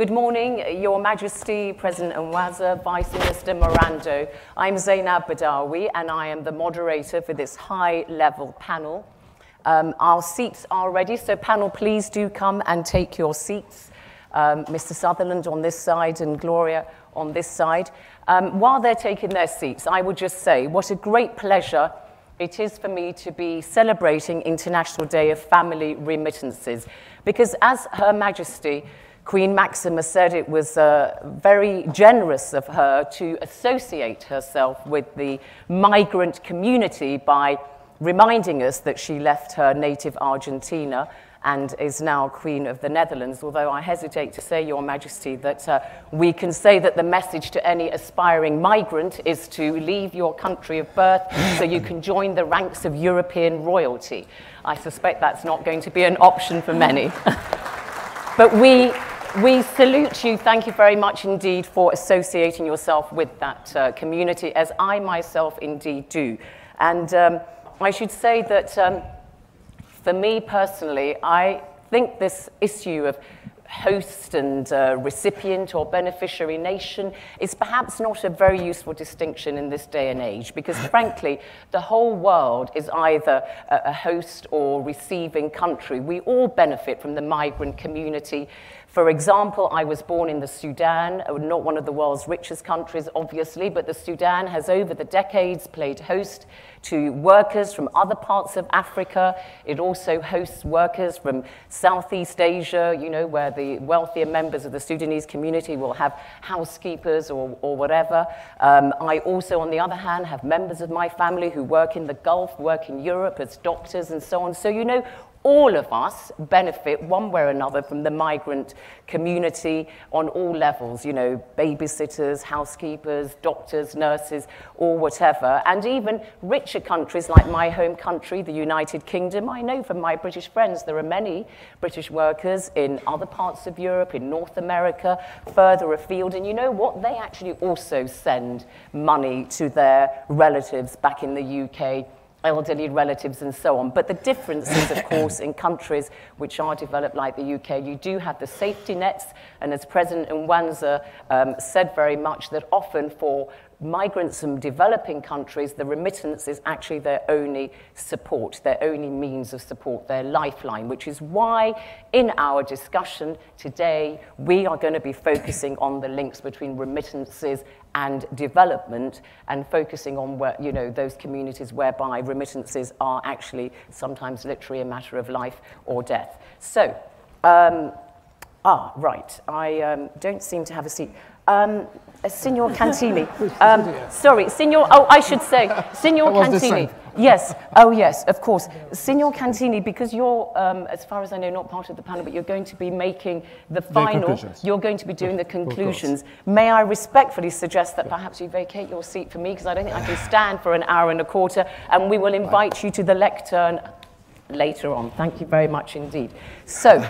Good morning, Your Majesty, President Nwanze, Vice Minister Morando. I'm Zeinab Badawi, and I am the moderator for this high-level panel. Um, our seats are ready, so panel, please do come and take your seats. Um, Mr. Sutherland on this side and Gloria on this side. Um, while they're taking their seats, I would just say what a great pleasure it is for me to be celebrating International Day of Family Remittances because as Her Majesty Queen Maxima said it was uh, very generous of her to associate herself with the migrant community by reminding us that she left her native Argentina and is now Queen of the Netherlands, although I hesitate to say, Your Majesty, that uh, we can say that the message to any aspiring migrant is to leave your country of birth so you can join the ranks of European royalty. I suspect that's not going to be an option for many. but we, we salute you. Thank you very much indeed for associating yourself with that uh, community, as I myself indeed do. And um, I should say that. Um, for me personally, I think this issue of host and uh, recipient or beneficiary nation is perhaps not a very useful distinction in this day and age because, frankly, the whole world is either a, a host or receiving country. We all benefit from the migrant community for example, I was born in the Sudan, uh, not one of the world's richest countries, obviously, but the Sudan has over the decades played host to workers from other parts of Africa. It also hosts workers from Southeast Asia, you know, where the wealthier members of the Sudanese community will have housekeepers or, or whatever. Um, I also, on the other hand, have members of my family who work in the Gulf, work in Europe as doctors and so on. So, you know, all of us benefit one way or another from the migrant community on all levels, you know, babysitters, housekeepers, doctors, nurses, or whatever. And even richer countries like my home country, the United Kingdom, I know from my British friends there are many British workers in other parts of Europe, in North America, further afield. And you know what? They actually also send money to their relatives back in the UK elderly relatives and so on. But the difference is, of course, in countries which are developed like the UK, you do have the safety nets, and as President Nwanze um, said very much, that often for migrants from developing countries, the remittance is actually their only support, their only means of support, their lifeline, which is why in our discussion today, we are going to be focusing on the links between remittances and development and focusing on where, you know, those communities whereby remittances are actually sometimes literally a matter of life or death. So, um, ah, right, I um, don't seem to have a seat. Um, uh, Signor Cantini. Um, sorry, Signor, oh, I should say, Signor Cantini. Yes, oh yes, of course. Signor Cantini, because you're, um, as far as I know, not part of the panel, but you're going to be making the final, you're going to be doing the conclusions. May I respectfully suggest that perhaps you vacate your seat for me, because I don't think I can stand for an hour and a quarter, and we will invite you to the lectern later on. Thank you very much indeed. So,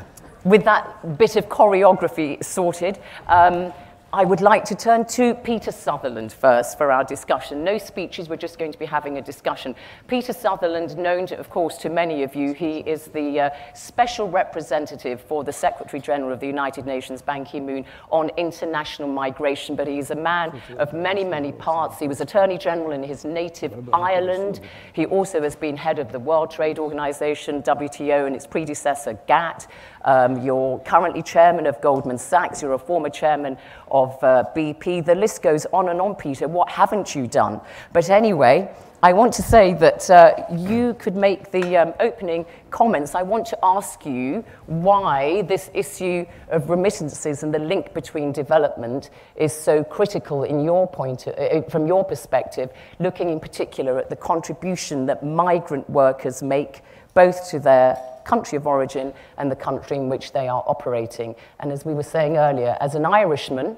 with that bit of choreography sorted, um, I would like to turn to Peter Sutherland first for our discussion. No speeches, we're just going to be having a discussion. Peter Sutherland, known, to, of course, to many of you, he is the uh, special representative for the Secretary General of the United Nations, Ban Ki moon, on international migration. But he's a man of many, many parts. He was Attorney General in his native Ireland. He also has been head of the World Trade Organization, WTO, and its predecessor, GATT. Um, you're currently chairman of Goldman Sachs. You're a former chairman of uh, BP. The list goes on and on, Peter. What haven't you done? But anyway, I want to say that uh, you could make the um, opening comments. I want to ask you why this issue of remittances and the link between development is so critical in your point, uh, from your perspective, looking in particular at the contribution that migrant workers make both to their country of origin and the country in which they are operating. And as we were saying earlier, as an Irishman,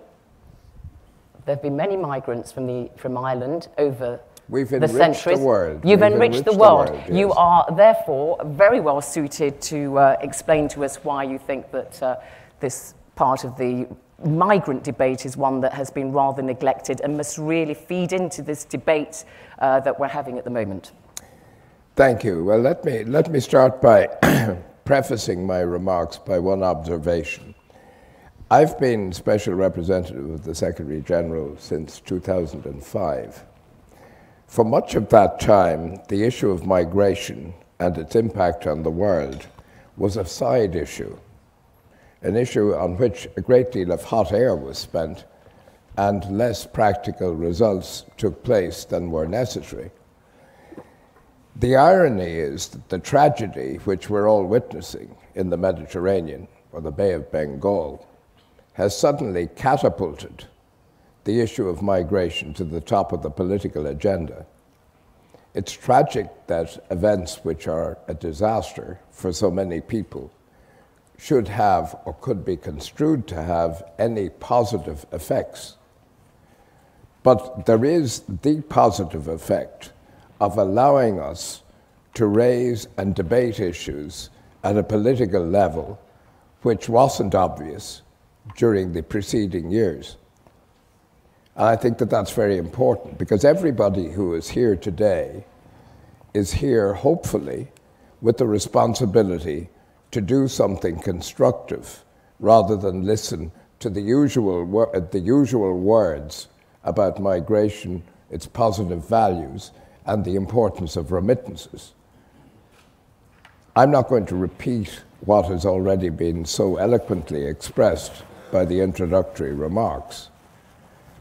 there have been many migrants from, the, from Ireland over We've the centuries. The world. You've enriched, enriched, the world. The world yes. You are therefore very well suited to uh, explain to us why you think that uh, this part of the migrant debate is one that has been rather neglected and must really feed into this debate uh, that we're having at the moment. Thank you. Well, let me, let me start by prefacing my remarks by one observation. I've been special representative of the Secretary General since 2005. For much of that time, the issue of migration and its impact on the world was a side issue, an issue on which a great deal of hot air was spent and less practical results took place than were necessary. The irony is that the tragedy which we're all witnessing in the Mediterranean or the Bay of Bengal has suddenly catapulted the issue of migration to the top of the political agenda. It's tragic that events which are a disaster for so many people should have or could be construed to have any positive effects. But there is the positive effect of allowing us to raise and debate issues at a political level which wasn't obvious during the preceding years. And I think that that's very important because everybody who is here today is here, hopefully, with the responsibility to do something constructive rather than listen to the usual, the usual words about migration, its positive values, and the importance of remittances. I'm not going to repeat what has already been so eloquently expressed by the introductory remarks.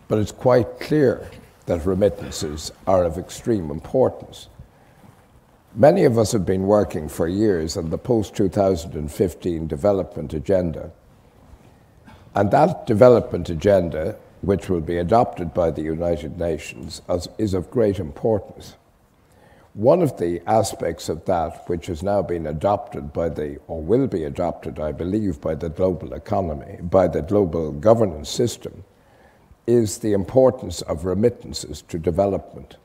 But it's quite clear that remittances are of extreme importance. Many of us have been working for years on the post 2015 development agenda. And that development agenda, which will be adopted by the United Nations, is of great importance. One of the aspects of that, which has now been adopted by the, or will be adopted, I believe, by the global economy, by the global governance system, is the importance of remittances to development.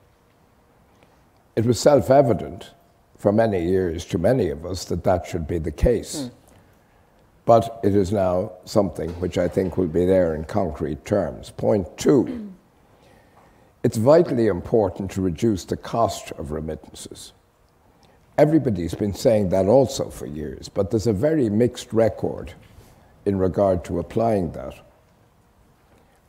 It was self evident for many years to many of us that that should be the case. Mm. But it is now something which I think will be there in concrete terms. Point two it's vitally important to reduce the cost of remittances. Everybody's been saying that also for years, but there's a very mixed record in regard to applying that.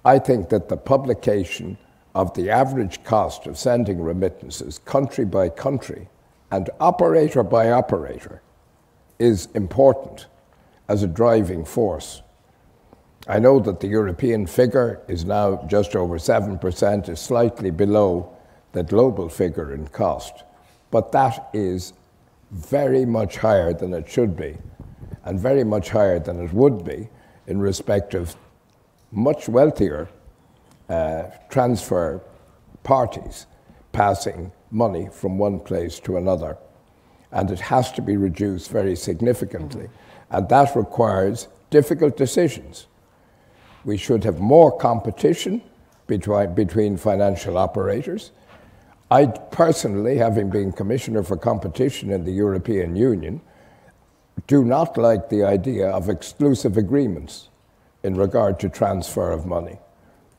I think that the publication of the average cost of sending remittances country by country and operator by operator is important as a driving force I know that the European figure is now just over 7%, is slightly below the global figure in cost, but that is very much higher than it should be, and very much higher than it would be in respect of much wealthier uh, transfer parties passing money from one place to another. And it has to be reduced very significantly. And that requires difficult decisions we should have more competition between, between financial operators. I personally, having been Commissioner for Competition in the European Union, do not like the idea of exclusive agreements in regard to transfer of money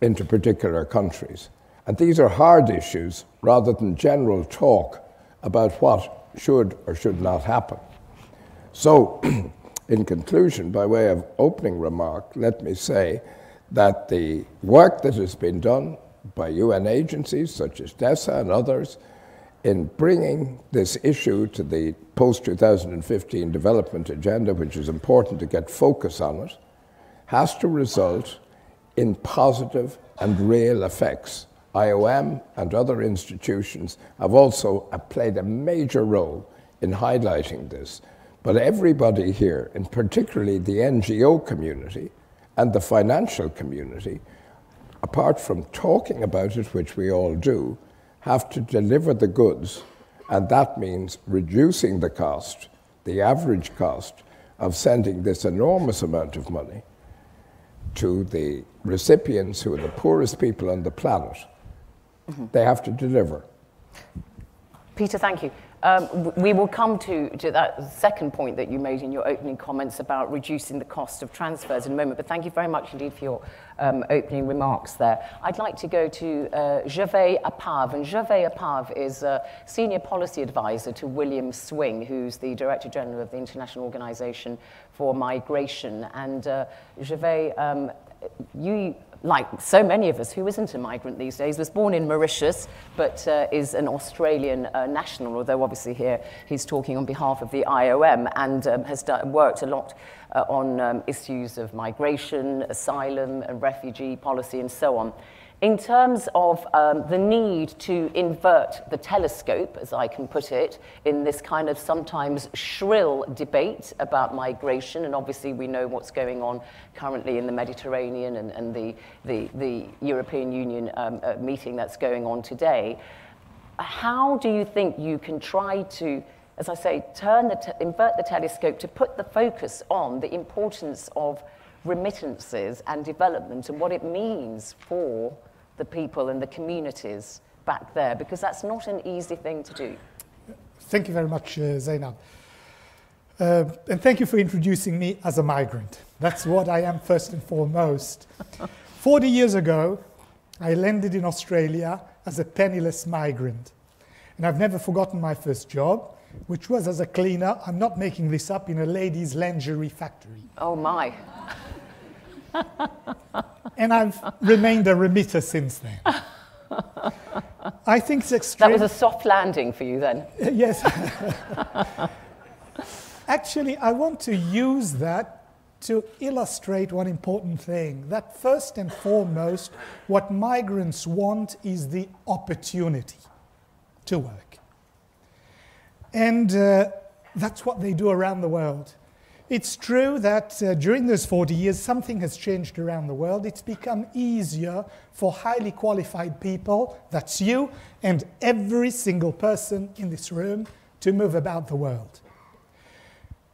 into particular countries. And these are hard issues rather than general talk about what should or should not happen. So, in conclusion, by way of opening remark, let me say that the work that has been done by UN agencies such as DESA and others in bringing this issue to the post 2015 development agenda, which is important to get focus on it, has to result in positive and real effects. IOM and other institutions have also played a major role in highlighting this. But everybody here, and particularly the NGO community, and the financial community, apart from talking about it, which we all do, have to deliver the goods, and that means reducing the cost, the average cost, of sending this enormous amount of money to the recipients who are the poorest people on the planet. Mm-hmm. They have to deliver. Peter, thank you. Um, we will come to, to that second point that you made in your opening comments about reducing the cost of transfers in a moment, but thank you very much indeed for your um, opening remarks there. I'd like to go to uh, Gervais Appave, and Gervais Appave is a senior policy advisor to William Swing, who's the Director General of the International Organization for Migration. And uh, Gervais, um, you like so many of us, who isn't a migrant these days, was born in Mauritius, but uh, is an Australian uh, national, although obviously here he's talking on behalf of the IOM and um, has done, worked a lot uh, on um, issues of migration, asylum, and refugee policy, and so on. In terms of um, the need to invert the telescope, as I can put it, in this kind of sometimes shrill debate about migration, and obviously we know what's going on currently in the Mediterranean and, and the, the, the European Union um, uh, meeting that's going on today, how do you think you can try to as I say, turn the invert the telescope to put the focus on the importance of remittances and development and what it means for the people and the communities back there, because that's not an easy thing to do. Thank you very much, uh, Zeinab. Uh, and thank you for introducing me as a migrant. That's what I am first and foremost. 40 years ago, I landed in Australia as a penniless migrant. And I've never forgotten my first job, which was as a cleaner, I'm not making this up, in a ladies' lingerie factory. Oh my. and I've remained a remitter since then. I think it's extreme. That was a soft landing for you then. yes. Actually, I want to use that to illustrate one important thing that first and foremost, what migrants want is the opportunity to work. And uh, that's what they do around the world. It's true that uh, during those 40 years, something has changed around the world. It's become easier for highly qualified people, that's you and every single person in this room, to move about the world.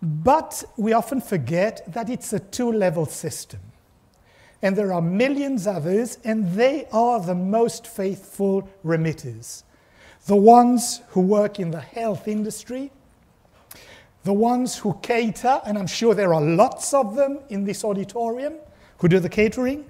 But we often forget that it's a two level system. And there are millions others, and they are the most faithful remitters. The ones who work in the health industry, the ones who cater, and I'm sure there are lots of them in this auditorium who do the catering,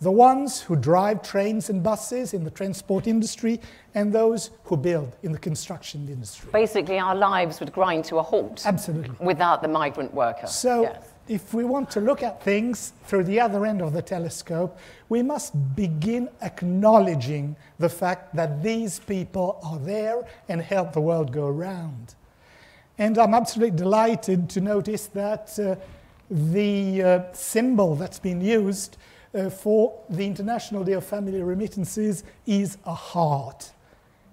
the ones who drive trains and buses in the transport industry, and those who build in the construction industry. Basically, our lives would grind to a halt. Absolutely. Without the migrant worker. So, yes. if we want to look at things through the other end of the telescope, we must begin acknowledging the fact that these people are there and help the world go around. And I'm absolutely delighted to notice that uh, the uh, symbol that's been used uh, for the International Day of Family Remittances is a heart.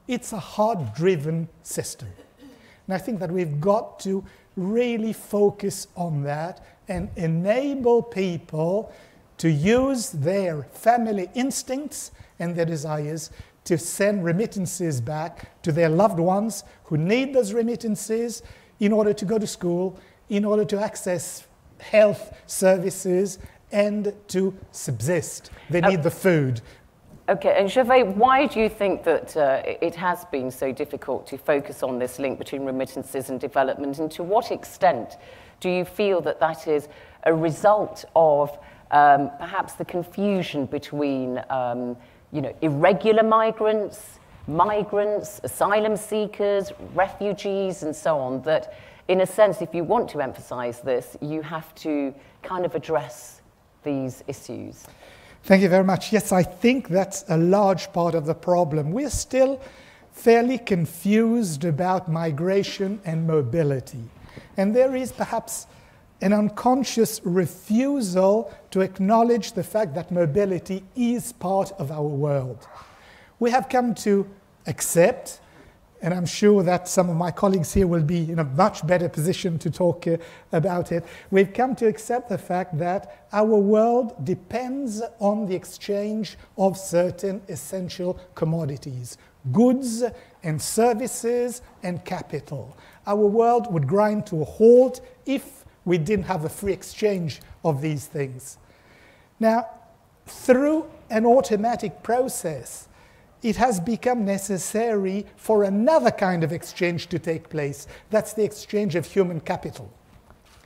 It's a heart driven system. And I think that we've got to really focus on that and enable people to use their family instincts and their desires to send remittances back to their loved ones who need those remittances in order to go to school, in order to access health services, and to subsist. They need uh, the food. Okay, and Gervais, why do you think that uh, it has been so difficult to focus on this link between remittances and development, and to what extent do you feel that that is a result of um, perhaps the confusion between um, you know, irregular migrants, migrants, asylum seekers, refugees, and so on, that in a sense, if you want to emphasize this, you have to kind of address these issues. Thank you very much. Yes, I think that's a large part of the problem. We're still fairly confused about migration and mobility. And there is perhaps an unconscious refusal to acknowledge the fact that mobility is part of our world. We have come to accept, and I'm sure that some of my colleagues here will be in a much better position to talk uh, about it. We've come to accept the fact that our world depends on the exchange of certain essential commodities, goods and services and capital. Our world would grind to a halt if we didn't have a free exchange of these things. Now, through an automatic process, it has become necessary for another kind of exchange to take place. That's the exchange of human capital,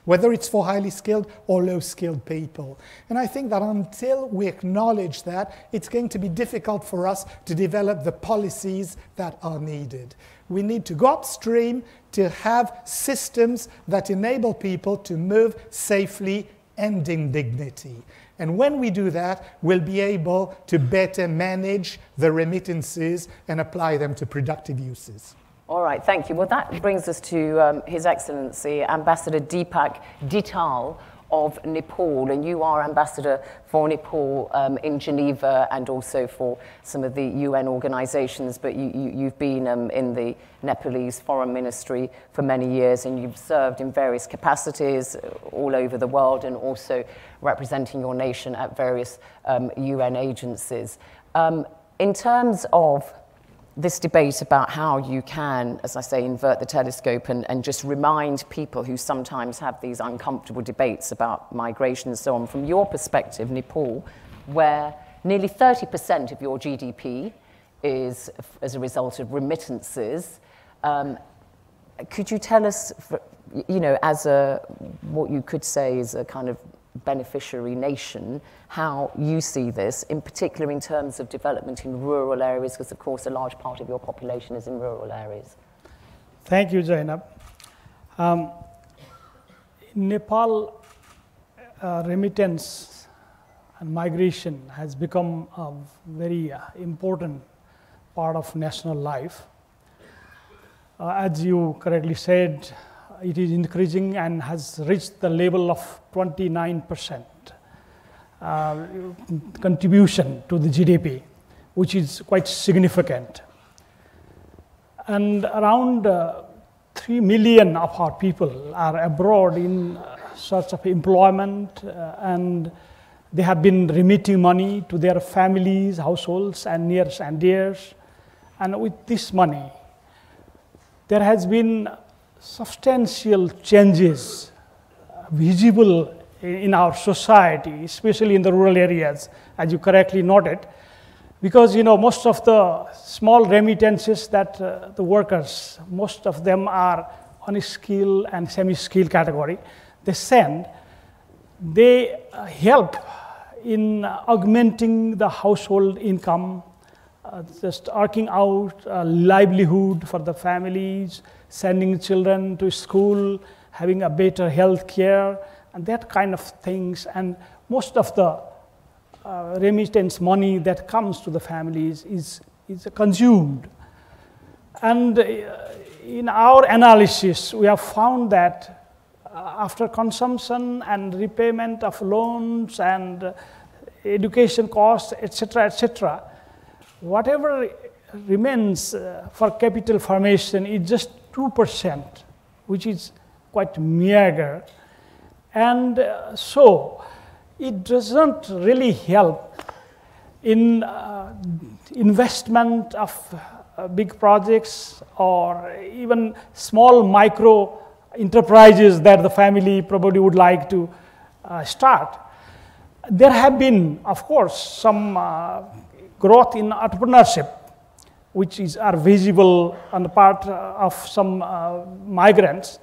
whether it's for highly skilled or low skilled people. And I think that until we acknowledge that, it's going to be difficult for us to develop the policies that are needed. We need to go upstream to have systems that enable people to move safely and in dignity. And when we do that, we'll be able to better manage the remittances and apply them to productive uses. All right, thank you. Well, that brings us to um, His Excellency Ambassador Deepak Dhital of Nepal, and you are ambassador for Nepal um, in Geneva and also for some of the UN organizations, but you, you, have been um, in the Nepalese Foreign Ministry for many years and you've served in various capacities all over the world and also representing your nation at various um, UN agencies. Um, in terms of this debate about how you can, as I say, invert the telescope and, and just remind people who sometimes have these uncomfortable debates about migration and so on, from your perspective, Nepal, where nearly 30% of your GDP is as a result of remittances. Um, could you tell us, you know, as a what you could say is a kind of beneficiary nation, how you see this, in particular in terms of development in rural areas, because of course a large part of your population is in rural areas. Thank you, Zeinab. Um, Nepal uh, remittance and migration has become a very uh, important part of national life. Uh, as you correctly said, it is increasing and has reached the level of 29% uh, contribution to the GDP, which is quite significant. And around uh, 3 million of our people are abroad in uh, search of employment uh, and they have been remitting money to their families, households, and nears and dears. And with this money, there has been substantial changes visible in our society, especially in the rural areas, as you correctly noted, because you know most of the small remittances that uh, the workers, most of them are on skill and semi-skill category, they send, they uh, help in augmenting the household income, uh, just arcing out livelihood for the families, sending children to school, having a better health care, and that kind of things. And most of the uh, remittance money that comes to the families is, is consumed. And uh, in our analysis, we have found that uh, after consumption and repayment of loans and uh, education costs, etc., etc., whatever remains uh, for capital formation is just 2%, which is quite meager. And uh, so it doesn't really help in uh, investment of uh, big projects or even small micro enterprises that the family probably would like to uh, start. There have been, of course, some uh, growth in entrepreneurship which is, are visible on the part uh, of some uh, migrants.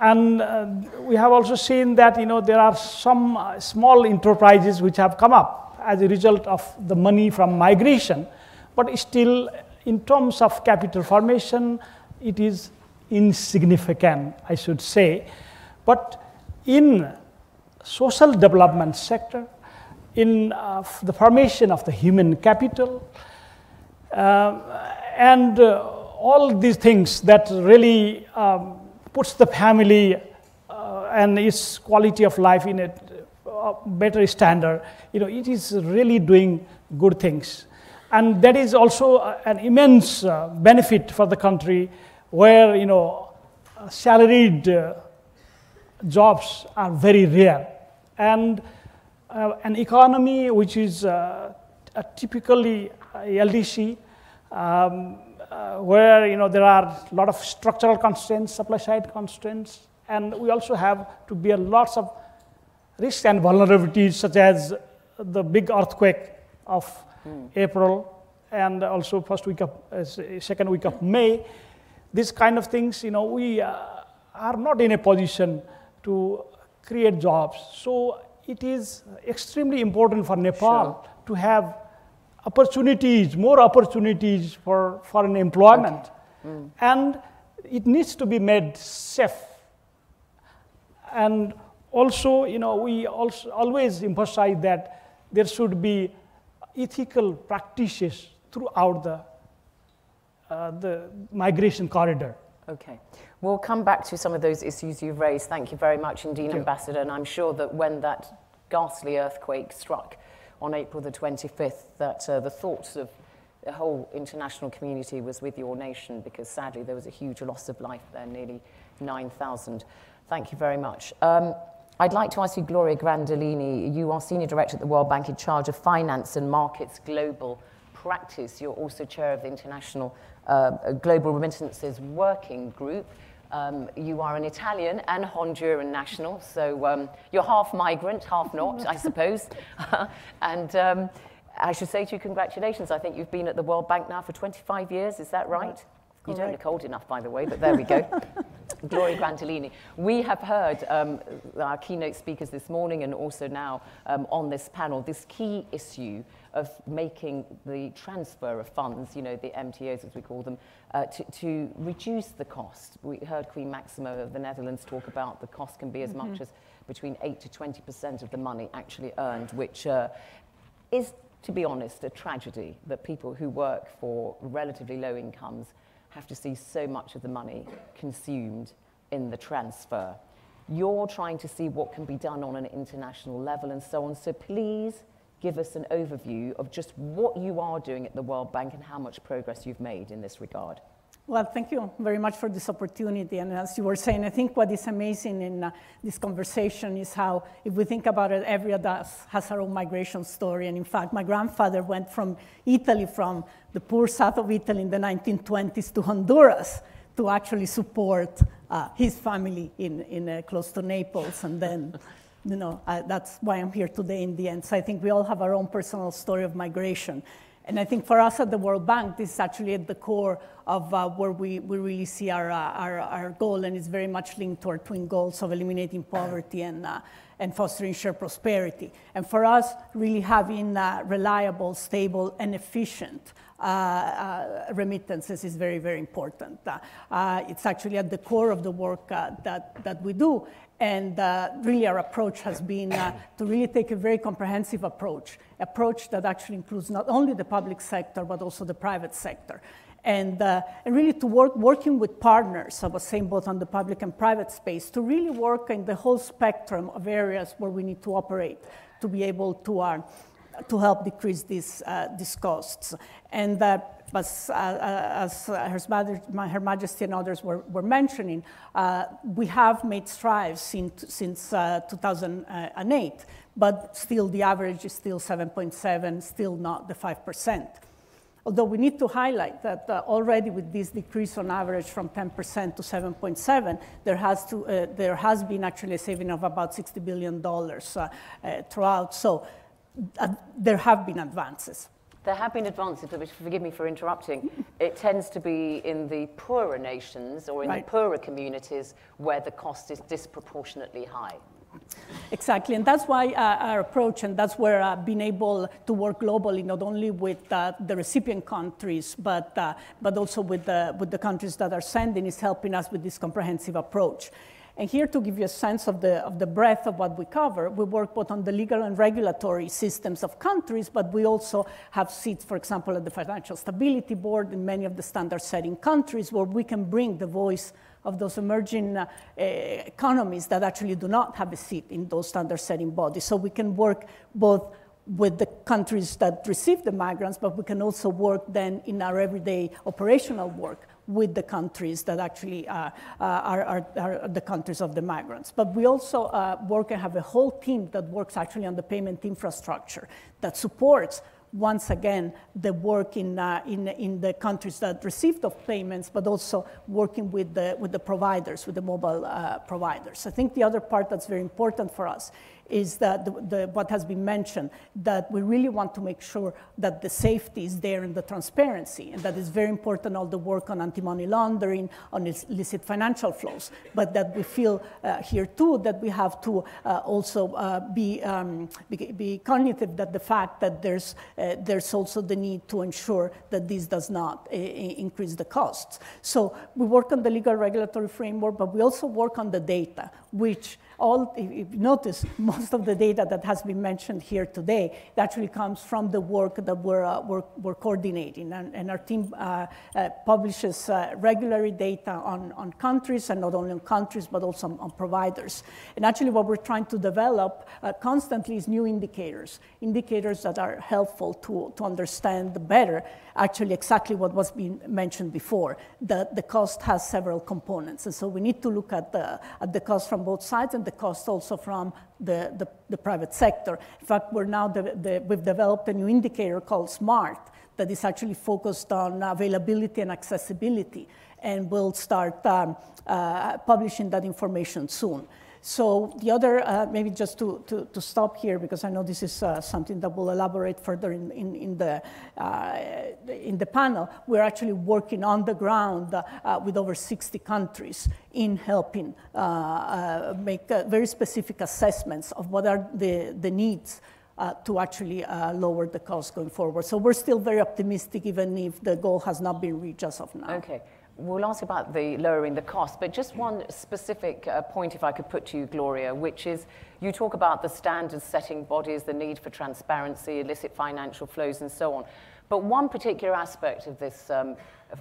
And uh, we have also seen that you know, there are some uh, small enterprises which have come up as a result of the money from migration, but still in terms of capital formation, it is insignificant, I should say. But in social development sector, in uh, the formation of the human capital, and uh, all these things that really um, puts the family uh, and its quality of life in a uh, better standard, you know, it is really doing good things. And that is also an immense uh, benefit for the country where, you know, salaried uh, jobs are very rare. And uh, an economy which is typically LDC, um, uh, where you know there are a lot of structural constraints, supply side constraints, and we also have to bear lots of risks and vulnerabilities, such as the big earthquake of mm. April and also first week of, uh, second week of May. These kind of things, you know, we uh, are not in a position to create jobs. So it is extremely important for Nepal Sure. to have opportunities, more opportunities for foreign employment. And it needs to be made safe. And also, you know, we also always emphasize that there should be ethical practices throughout the, uh, the migration corridor. Okay. We'll come back to some of those issues you've raised. Thank you very much indeed, Ambassador. And I'm sure that when that ghastly earthquake struck on April the 25th, that uh, the thoughts of the whole international community was with your nation because sadly there was a huge loss of life there, nearly 9,000. Thank you very much. Um, I'd like to ask you, Gloria Grandolini, you are Senior Director at the World Bank in charge of Finance and Markets Global Practice. You're also Chair of the International uh, Global Remittances Working Group. Um, you are an Italian and Honduran national, so um, you're half migrant, half not, I suppose. and um, I should say to you, congratulations. I think you've been at the World Bank now for 25 years, is that right? You don't look old enough, by the way, but there we go. Gloria Grandolini. We have heard um, our keynote speakers this morning and also now um, on this panel this key issue of making the transfer of funds, you know, the MTOs as we call them, uh, to, to reduce the cost. We heard Queen Maxima of the Netherlands talk about the cost can be as much as between 8 to 20% of the money actually earned, which uh, is, to be honest, a tragedy that people who work for relatively low incomes have to see so much of the money consumed in the transfer. You're trying to see what can be done on an international level and so on. So please give us an overview of just what you are doing at the World Bank and how much progress you've made in this regard. Well, thank you very much for this opportunity. And as you were saying, I think what is amazing in uh, this conversation is how, if we think about it, every of us has our own migration story. And in fact, my grandfather went from Italy, from the poor south of Italy in the 1920s to Honduras to actually support uh, his family in, in uh, close to Naples. And then, you know, uh, that's why I'm here today in the end. So I think we all have our own personal story of migration. And I think for us at the World Bank, this is actually at the core of uh, where we, we really see our, uh, our, our, goal, and it's very much linked to our twin goals of eliminating poverty and, uh, and fostering shared prosperity. And for us, really having uh, reliable, stable, and efficient uh, uh, remittances is very, very important. it's actually at the core of the work that, that we do. And uh, really, our approach has been uh, to really take a very comprehensive approach, approach that actually includes not only the public sector, but also the private sector. And, uh, and really to work working with partners, I was saying both on the public and private space, to really work in the whole spectrum of areas where we need to operate to be able to, uh, to help decrease these, uh, these costs. And that but uh, as Her Majesty and others were, were mentioning, uh, we have made strides since, since uh, 2008, but still the average is still 7.7, still not the 5%. Although we need to highlight that uh, already with this decrease on average from 10% to 7.7, there has, to, uh, there has been actually a saving of about $60 billion uh, throughout. So there have been advances. There have been advances, but forgive me for interrupting. It tends to be in the poorer nations or in right. the poorer communities where the cost is disproportionately high. Exactly, and that's why uh, our approach, and that's where uh, being able to work globally, not only with uh, the recipient countries, but, uh, but also with the, with the countries that are sending, is helping us with this comprehensive approach. And here to give you a sense of the, of the breadth of what we cover, we work both on the legal and regulatory systems of countries, but we also have seats, for example, at the Financial Stability Board in many of the standard setting countries where we can bring the voice of those emerging uh, economies that actually do not have a seat in those standard setting bodies. So we can work both with the countries that receive the migrants, but we can also work then in our everyday operational work with the countries that actually uh, uh, are, are, are, the countries of the migrants. But we also uh, work and have a whole team that works actually on the payment infrastructure that supports once again, the work in, uh, in, in the countries that receive the payments, but also working with the, with the providers, with the mobile uh, providers. I think the other part that's very important for us is that the, the, what has been mentioned, that we really want to make sure that the safety is there and the transparency, and that is very important, all the work on anti-money laundering, on illicit financial flows, but that we feel uh, here too that we have to uh, also uh, be, um, be, be, cognitive that the fact that there's, uh, there's also the need to ensure that this does not uh, increase the costs. So we work on the legal regulatory framework, but we also work on the data, which all, if you notice, most of the data that has been mentioned here today actually comes from the work that we're, uh, we're, we're, coordinating. And, and our team uh, uh, publishes uh, regularly data on, on countries, and not only on countries, but also on, on providers. And actually, what we're trying to develop uh, constantly is new indicators, indicators that are helpful to, to understand better actually exactly what was being mentioned before, that the cost has several components. And so we need to look at the, at the cost from both sides and the cost also from the, the, the private sector. In fact, we're now we've developed a new indicator called SMART that is actually focused on availability and accessibility, and we'll start um, uh, publishing that information soon. So the other, uh, maybe just to, to, to, stop here, because I know this is uh, something that we'll elaborate further in, in, in the, uh, in the panel, we're actually working on the ground uh, with over 60 countries in helping uh, uh, make very specific assessments of what are the, the needs uh, to actually uh, lower the cost going forward. So we're still very optimistic, even if the goal has not been reached as of now. Okay we'll ask about the lowering the cost, but just one specific uh, point, if I could put to you, Gloria, which is you talk about the standards setting bodies, the need for transparency, illicit financial flows, and so on. But one particular aspect of this um,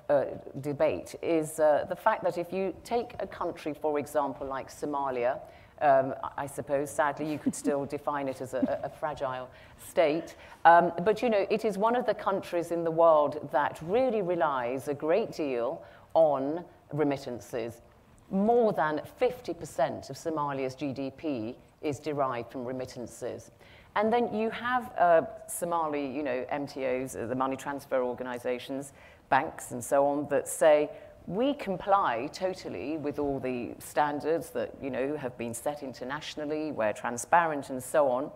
uh, debate is uh, the fact that if you take a country, for example, like Somalia, um, I suppose, sadly, you could still define it as a, a fragile state. Um, but, you know, it is one of the countries in the world that really relies a great deal on remittances. More than 50% of Somalia's GDP is derived from remittances. And then you have uh, Somali, you know, MTOs, uh, the money transfer organizations, banks and so on, that say, we comply totally with all the standards that, you know, have been set internationally, we're transparent and so on.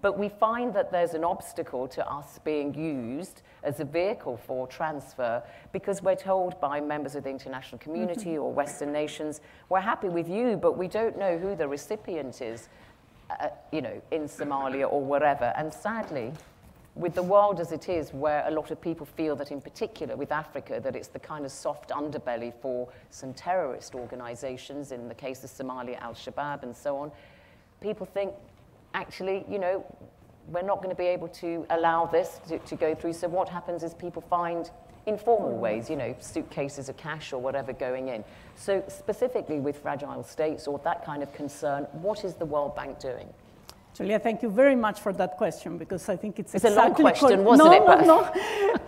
But we find that there's an obstacle to us being used as a vehicle for transfer because we're told by members of the international community mm-hmm. or Western nations, we're happy with you, but we don't know who the recipient is, uh, you know, in Somalia or wherever. And sadly, with the world as it is, where a lot of people feel that, in particular with Africa, that it's the kind of soft underbelly for some terrorist organizations, in the case of Somalia, Al Shabaab, and so on, people think actually, you know, we're not going to be able to allow this to, to go through. So what happens is people find informal ways, you know, suitcases of cash or whatever going in. So specifically with fragile states or that kind of concern, what is the World Bank doing? Julia, thank you very much for that question because I think it's, it's exactly a long question, wasn't no, it? No,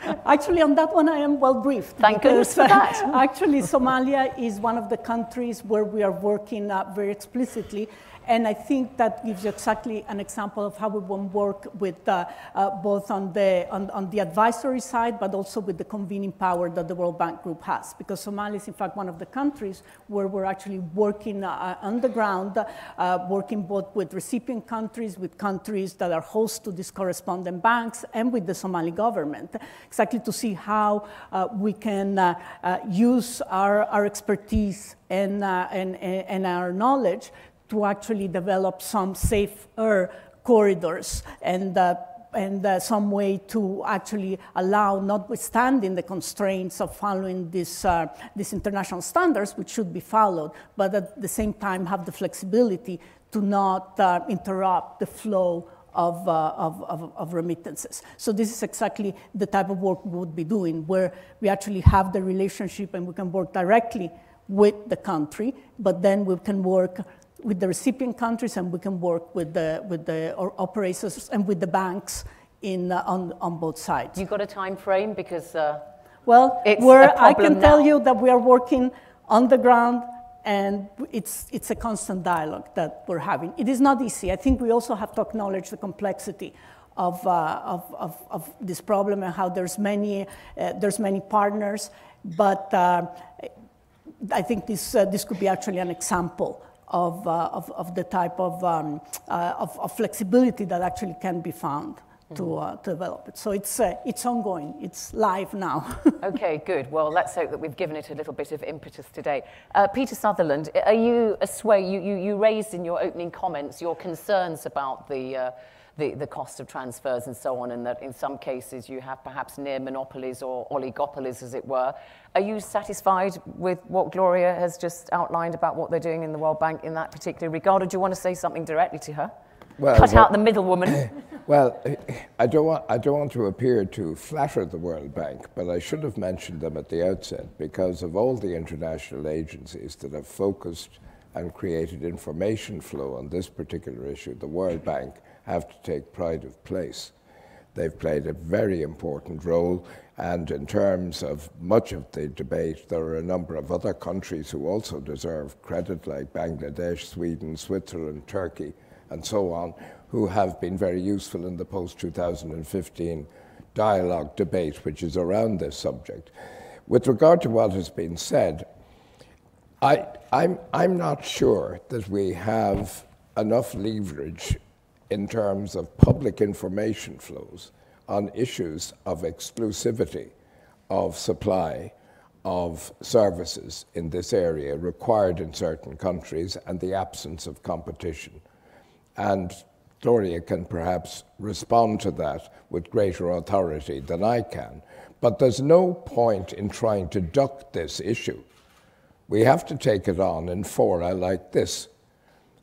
no, Actually, on that one, I am well briefed. Thank goodness for that. actually, Somalia is one of the countries where we are working uh, very explicitly and I think that gives you exactly an example of how we will work with uh, uh, both on the, on, on, the advisory side, but also with the convening power that the World Bank Group has. Because Somalia is, in fact, one of the countries where we're actually working uh, on the ground, uh, working both with recipient countries, with countries that are host to these correspondent banks, and with the Somali government, exactly to see how uh, we can uh, use our, our expertise and, and, and our knowledge to actually develop some safer corridors and uh, and uh, some way to actually allow, notwithstanding the constraints of following this, uh, these international standards, which should be followed, but at the same time have the flexibility to not uh, interrupt the flow of, uh, of, of, of, remittances. So this is exactly the type of work we would be doing, where we actually have the relationship and we can work directly with the country, but then we can work with the recipient countries, and we can work with the, with the operators and with the banks in, uh, on, on both sides. You've got a time frame because uh, well, we're, I can now. tell you that we are working on the ground, and it's, it's a constant dialogue that we're having. It is not easy. I think we also have to acknowledge the complexity of, uh, of, of, of, this problem and how there's many, uh, there's many partners, but uh, I think this, uh, this could be actually an example of, uh, of, of, the type of, um, uh, of, of, flexibility that actually can be found to, mm-hmm. uh, to develop it. So it's, it's ongoing, it's live now. okay, good. Well, let's hope that we've given it a little bit of impetus today. Peter Sutherland, are you a sway? You, you, you raised in your opening comments your concerns about the, the, the cost of transfers and so on, and that in some cases you have perhaps near monopolies or oligopolies, as it were. Are you satisfied with what Gloria has just outlined about what they're doing in the World Bank in that particular regard, or do you want to say something directly to her? Well, Cut well, out the middlewoman. well, I don't, want, I don't want to appear to flatter the World Bank, but I should have mentioned them at the outset because of all the international agencies that have focused and created information flow on this particular issue, the World Bank have to take pride of place. They've played a very important role, and in terms of much of the debate, there are a number of other countries who also deserve credit, like Bangladesh, Sweden, Switzerland, Turkey and so on, who have been very useful in the post 2015 dialogue debate, which is around this subject. With regard to what has been said, I, I'm, I'm not sure that we have enough leverage in terms of public information flows on issues of exclusivity of supply of services in this area required in certain countries and the absence of competition. And Gloria can perhaps respond to that with greater authority than I can. But there's no point in trying to duck this issue. We have to take it on in fora like this.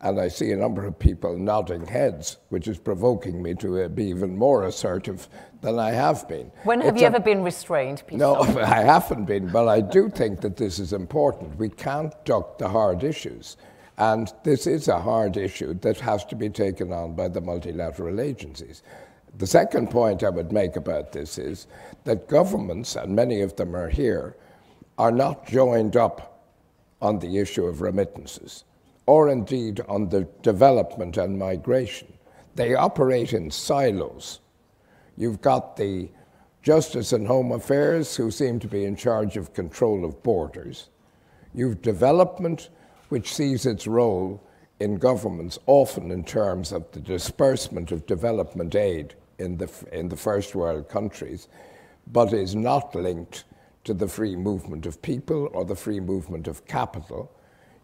And I see a number of people nodding heads, which is provoking me to uh, be even more assertive than I have been. When have it's you a, ever been restrained, Peter? No, I haven't been, but I do think that this is important. We can't duck the hard issues. And this is a hard issue that has to be taken on by the multilateral agencies. The second point I would make about this is that governments, and many of them are here, are not joined up on the issue of remittances, or indeed on the development and migration. They operate in silos. You've got the Justice and Home Affairs, who seem to be in charge of control of borders. You've development, which sees its role in governments often in terms of the disbursement of development aid in the, in the first world countries, but is not linked to the free movement of people or the free movement of capital.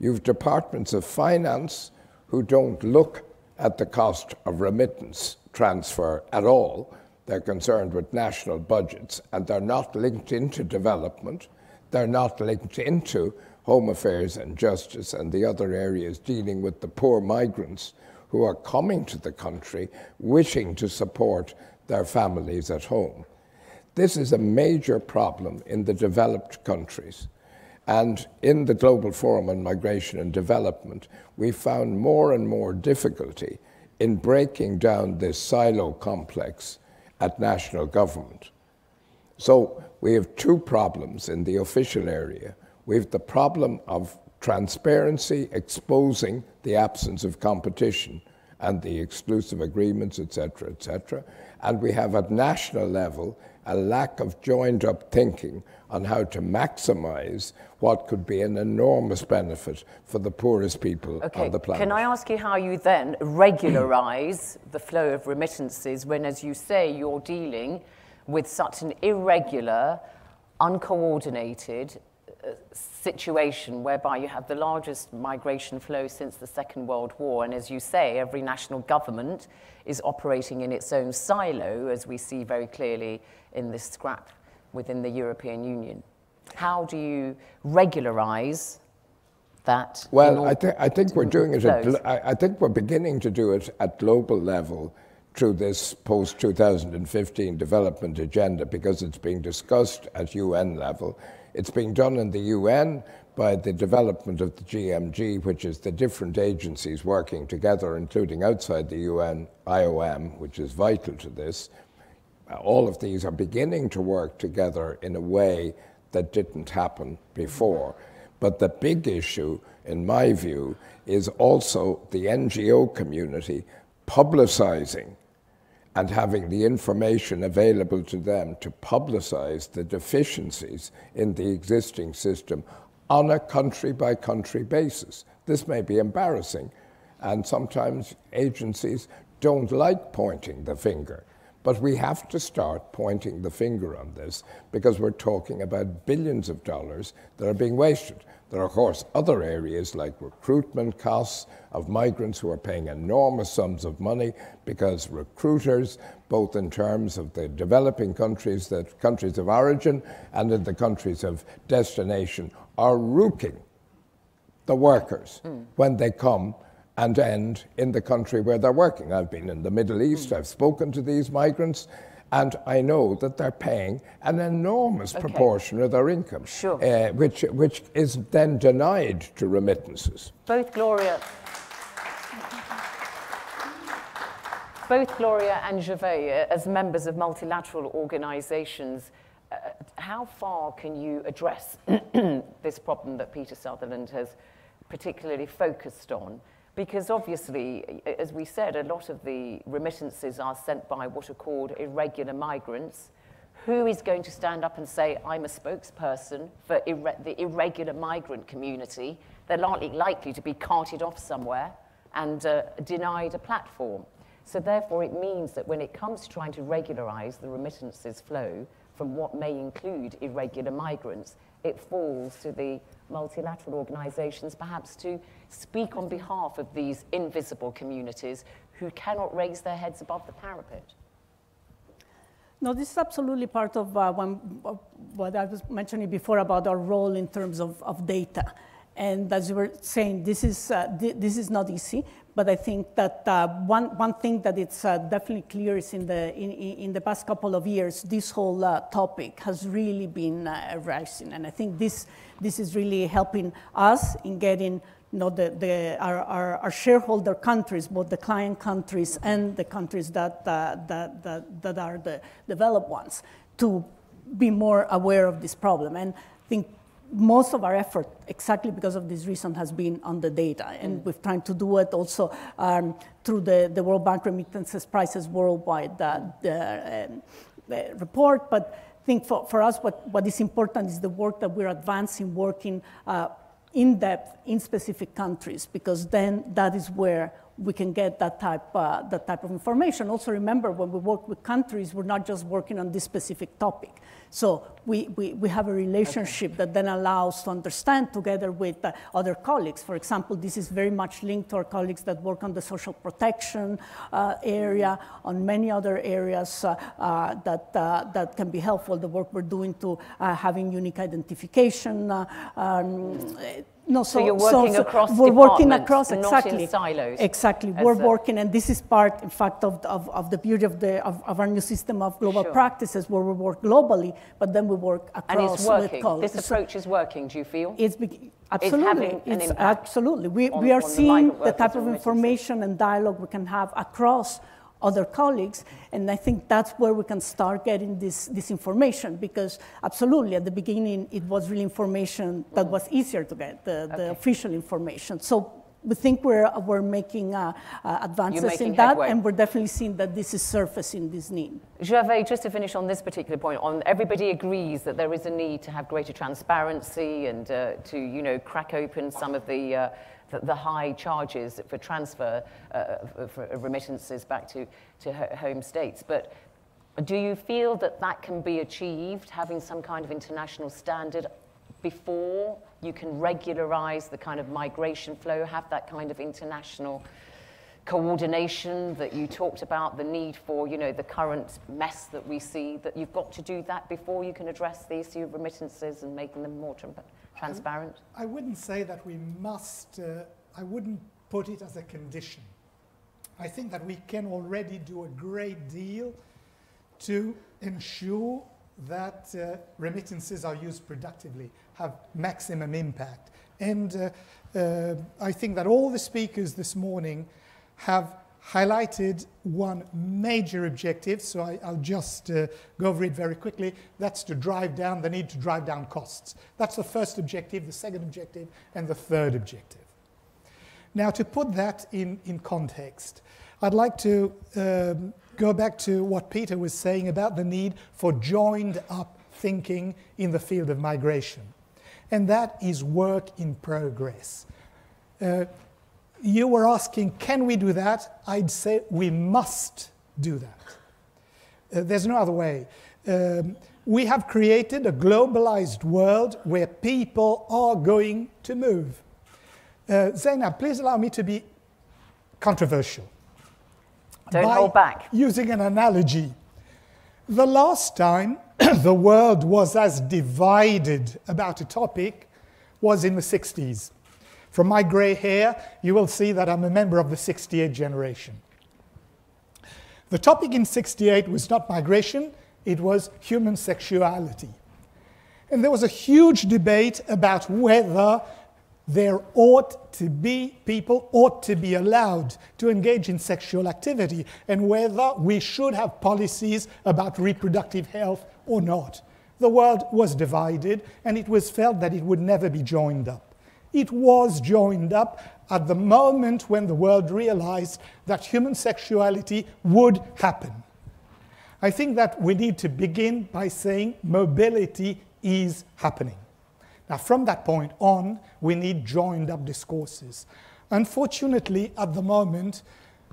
You've departments of finance who don't look at the cost of remittance transfer at all. They're concerned with national budgets and they're not linked into development. They're not linked into Home Affairs and Justice and the other areas dealing with the poor migrants who are coming to the country wishing to support their families at home. This is a major problem in the developed countries. And in the Global Forum on Migration and Development, we found more and more difficulty in breaking down this silo complex at national government. So we have two problems in the official area. We have the problem of transparency exposing the absence of competition and the exclusive agreements, etc., etc. And we have at national level a lack of joined up thinking on how to maximize what could be an enormous benefit for the poorest people okay. on the planet. Can I ask you how you then regularize the flow of remittances when, as you say, you're dealing with such an irregular, uncoordinated, situation whereby you have the largest migration flow since the Second World War. And as you say, every national government is operating in its own silo, as we see very clearly in this scrap within the European Union. How do you regularize that? Well, I, th- I think we're doing it. At, I think we're beginning to do it at global level through this post 2015 development agenda because it's being discussed at UN level it's being done in the UN by the development of the GMG, which is the different agencies working together, including outside the UN, IOM, which is vital to this. All of these are beginning to work together in a way that didn't happen before. But the big issue, in my view, is also the NGO community publicizing and having the information available to them to publicize the deficiencies in the existing system on a country by country basis. This may be embarrassing, and sometimes agencies don't like pointing the finger. But we have to start pointing the finger on this because we're talking about billions of dollars that are being wasted. There are, of course, other areas like recruitment costs of migrants who are paying enormous sums of money because recruiters, both in terms of the developing countries, the countries of origin, and in the countries of destination, are rooking the workers mm. when they come and end in the country where they're working. I've been in the Middle East, mm. I've spoken to these migrants, and I know that they're paying an enormous okay. proportion of their income, sure. uh, which, which is then denied to remittances. Both Gloria. Both Gloria and Gervais, uh, as members of multilateral organizations, uh, how far can you address this problem that Peter Sutherland has particularly focused on? Because obviously, as we said, a lot of the remittances are sent by what are called irregular migrants. Who is going to stand up and say, I'm a spokesperson for irre the irregular migrant community? They're likely, likely to be carted off somewhere and uh, denied a platform. So therefore, it means that when it comes to trying to regularize the remittances flow from what may include irregular migrants, it falls to the multilateral organizations perhaps to speak on behalf of these invisible communities who cannot raise their heads above the parapet. No, this is absolutely part of uh, what I was mentioning before about our role in terms of, of data. And as you were saying, this is, uh, th this is not easy, but I think that uh, one, one thing that it's uh, definitely clear is in the, in, in the past couple of years, this whole uh, topic has really been uh, rising. And I think this, this is really helping us in getting you know, the, the, our, our, our, shareholder countries, both the client countries and the countries that, uh, that, that, that are the developed ones, to be more aware of this problem. And I think most of our effort, exactly because of this reason, has been on the data. And mm. we've tried to do it also um, through the, the World Bank Remittances Prices Worldwide uh, the, um, report. But I think for, for us, what, what is important is the work that we're advancing, working uh, in depth in specific countries, because then that is where we can get that type, uh, that type of information. Also remember, when we work with countries, we're not just working on this specific topic. So we, we, we have a relationship okay. that then allows to understand together with uh, other colleagues. For example, this is very much linked to our colleagues that work on the social protection uh, area, on many other areas uh, uh that, uh, that can be helpful. The work we're doing to uh, having unique identification, um, no, so, so, you're working so, across we're working across exactly not in silos. Exactly, we're working, and this is part, in fact, of, of, of the beauty of the of, of, our new system of global sure. practices, where we work globally, but then we work across. And it's working. This approach is working. Do you feel? It's absolutely. It's, it's absolutely. We on, we are seeing the, the type of information and dialogue we can have across other colleagues. And I think that's where we can start getting this, this information because absolutely at the beginning it was really information that mm. was easier to get, the, the okay. official information. So we think we're, we're making uh, uh, advances making in that, headway. and we're definitely seeing that this is surfacing this need. Gervais, just to finish on this particular point, on everybody agrees that there is a need to have greater transparency and uh, to, you know, crack open some of the uh, the, the high charges for transfer uh, for remittances back to, to home states. But do you feel that that can be achieved, having some kind of international standard before you can regularize the kind of migration flow, have that kind of international coordination that you talked about, the need for, you know, the current mess that we see, that you've got to do that before you can address the issue of remittances and making them more transparent? I, I wouldn't say that we must, uh, I wouldn't put it as a condition. I think that we can already do a great deal to ensure that uh, remittances are used productively, have maximum impact. And uh, uh, I think that all the speakers this morning have highlighted one major objective, so I, will just uh, go over it very quickly. That's to drive down the need to drive down costs. That's the first objective, the second objective, and the third objective. Now, to put that in, in context, I'd like to um, go back to what Peter was saying about the need for joined up thinking in the field of migration. and that is work in progress. Uh, you were asking, can we do that? I'd say we must do that. Uh, there's no other way. Um, we have created a globalized world where people are going to move. Uh, Zeinab, please allow me to be controversial. Don't hold back. Using an analogy. The last time the world was as divided about a topic was in the 60s. From my gray hair, you will see that I'm a member of the 68 generation. The topic in 68 was not migration, it was human sexuality. And there was a huge debate about whether there ought to be, people ought to be allowed to engage in sexual activity and whether we should have policies about reproductive health or not. The world was divided and it was felt that it would never be joined up. It was joined up at the moment when the world realized that human sexuality would happen. I think that we need to begin by saying mobility is happening. Now, from that point on, we need joined up discourses. Unfortunately, at the moment,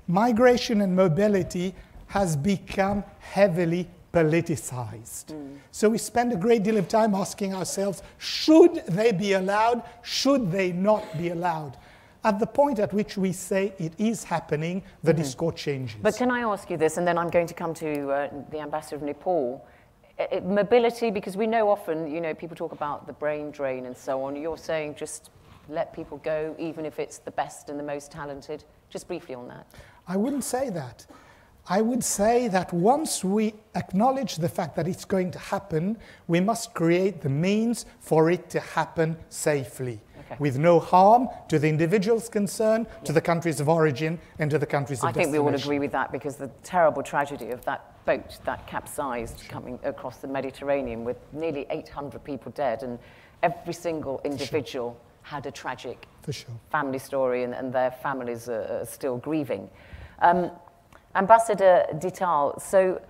migration and mobility has become heavily politicized. Mm. So we spend a great deal of time asking ourselves should they be allowed? Should they not be allowed? At the point at which we say it is happening, the mm-hmm. discourse changes. But can I ask you this, and then I'm going to come to uh, the ambassador of Nepal. It, mobility, because we know often, you know, people talk about the brain drain and so on. You're saying just let people go, even if it's the best and the most talented. Just briefly on that. I wouldn't say that. I would say that once we acknowledge the fact that it's going to happen, we must create the means for it to happen safely, okay. with no harm to the individuals concerned, yeah. to the countries of origin, and to the countries of I think we all agree with that because the terrible tragedy of that boat that capsized coming across the Mediterranean with nearly 800 people dead, and every single individual sure. had a tragic sure. family story, and, and, their families are, are still grieving. Um, Ambassador Dhital, so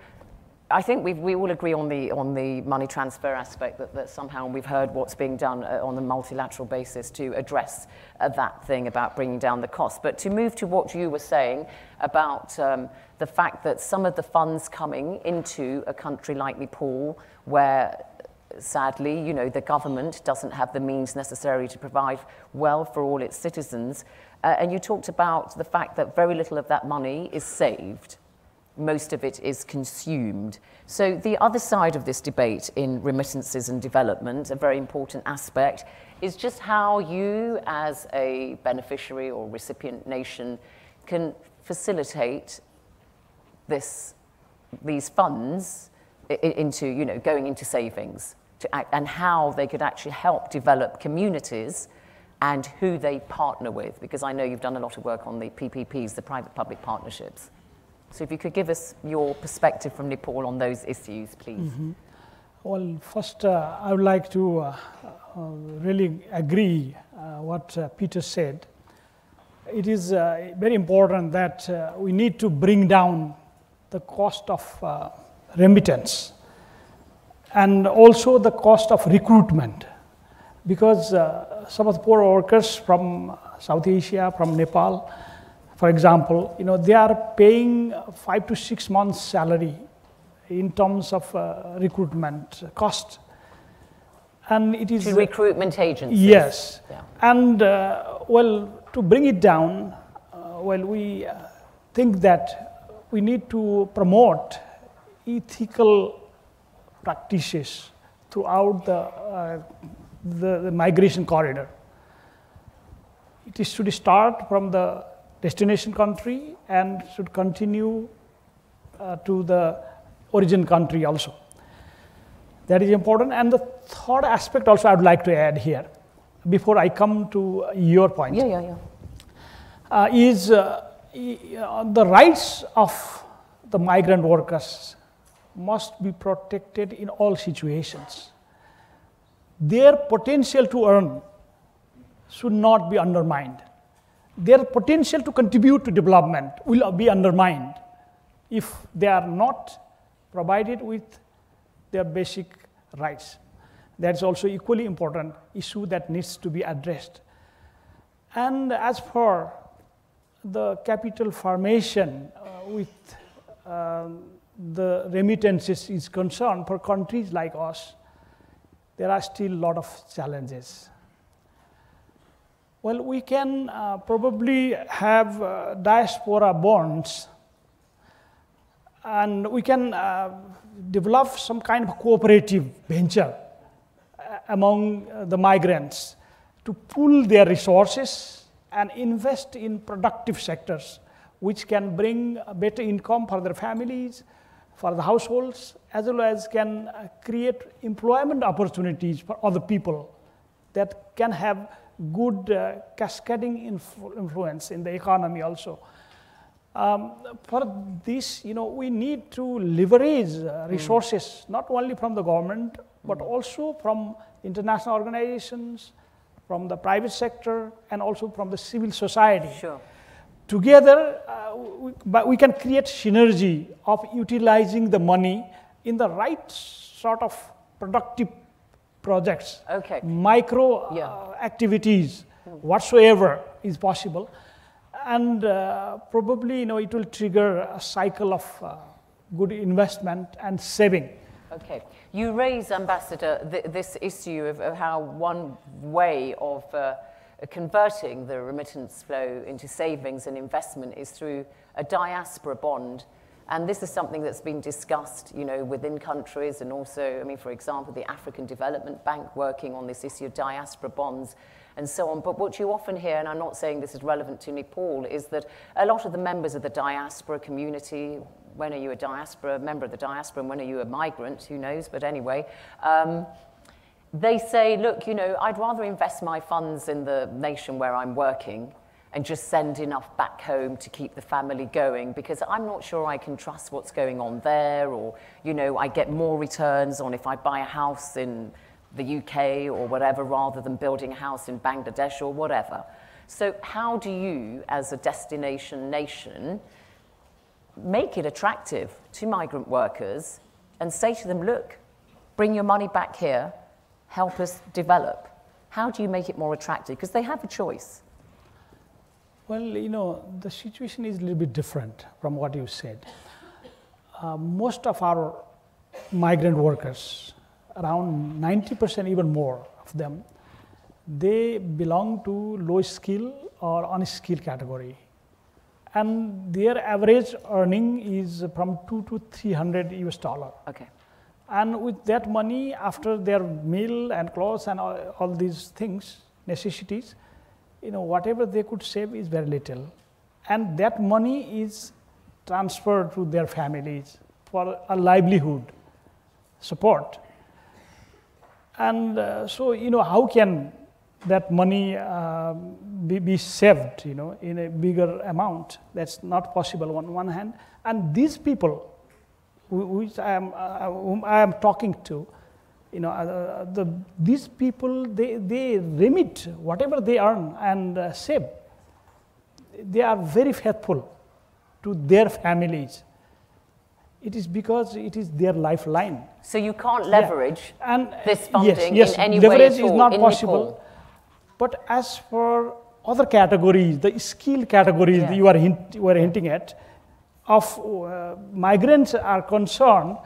I think we all agree on the, on the money transfer aspect that, that somehow we've heard what's being done uh, on the multilateral basis to address uh, that thing about bringing down the cost. But to move to what you were saying about um, the fact that some of the funds coming into a country like Nepal, where sadly, you know, the government doesn't have the means necessary to provide well for all its citizens, uh, and you talked about the fact that very little of that money is saved. Most of it is consumed. So, the other side of this debate in remittances and development, a very important aspect, is just how you, as a beneficiary or recipient nation, can facilitate this, these funds into, you know, going into savings act, and how they could actually help develop communities and who they partner with, because I know you've done a lot of work on the PPPs, the private-public partnerships. So if you could give us your perspective from Nepal on those issues, please. Mm-hmm. Well, first, uh, I would like to uh, uh, really agree uh, what uh, Peter said. It is very important that we need to bring down the cost of remittance and also the cost of recruitment because uh, some of the poor workers from South Asia, from Nepal, for example, you know, they are paying five to six months salary in terms of uh, recruitment cost. And it is to recruitment agencies. Yes, yeah. and uh, well, to bring it down, uh, well, we uh, think that we need to promote ethical practices throughout the uh, the, the migration corridor. It is should start from the destination country and should continue uh, to the origin country also. That is important. And the third aspect also I would like to add here, before I come to your point. Yeah, yeah, yeah. Uh, is uh, the rights of the migrant workers must be protected in all situations their potential to earn should not be undermined. Their potential to contribute to development will be undermined if they are not provided with their basic rights. That's also equally important issue that needs to be addressed. And as for the capital formation uh, with um, the remittances is concerned for countries like us, there are still a lot of challenges. Well, we can uh, probably have uh, diaspora bonds. And we can uh, develop some kind of cooperative venture uh, among uh, the migrants to pool their resources and invest in productive sectors which can bring better income for their families, for the households, as well as can uh, create employment opportunities for other people that can have good uh, cascading influ influence in the economy also. Um, for this, you know, we need to leverage uh, resources, mm. not only from the government, but mm. also from international organizations, from the private sector, and also from the civil society. Sure. Together, uh, we, but we can create synergy of utilizing the money in the right sort of productive projects, okay. micro yeah. uh, activities, whatsoever is possible and uh, probably you know it will trigger a cycle of uh, good investment and saving. Okay, you raise, Ambassador, th this issue of, of, how one way of uh, converting the remittance flow into savings and investment is through a diaspora bond. And this is something that's been discussed, you know, within countries and also, I mean, for example, the African Development Bank working on this issue of diaspora bonds and so on. But what you often hear, and I'm not saying this is relevant to Nepal, is that a lot of the members of the diaspora community, when are you a diaspora, member of the diaspora, and when are you a migrant, who knows, but anyway, um, they say, look, you know, I'd rather invest my funds in the nation where I'm working and just send enough back home to keep the family going because I'm not sure I can trust what's going on there or, you know, I get more returns on if I buy a house in the UK or whatever rather than building a house in Bangladesh or whatever. So, how do you, as a destination nation, make it attractive to migrant workers and say to them, look, bring your money back here, help us develop? How do you make it more attractive? Because they have a choice. Well, you know, the situation is a little bit different from what you said. Uh, most of our migrant workers around 90% even more of them, they belong to low skill or unskilled category. And their average earning is from two to 300 US dollar. Okay. And with that money, after their meal and clothes and all, all these things, necessities, you know, whatever they could save is very little. And that money is transferred to their families for a livelihood support. And uh, so, you know, how can that money uh, be, be, saved, you know, in a bigger amount? That's not possible on one hand. And these people, which I am, uh, whom I am talking to, you know, uh, the, these people, they, they remit whatever they earn and uh, save. They are very faithful to their families it is because it is their lifeline. So you can't leverage yeah. and, this funding yes, yes, in any leverage way is not possible. Nepal. But as for other categories, the skill categories yeah. you, are hint, you are hinting at, of uh, migrants are concerned,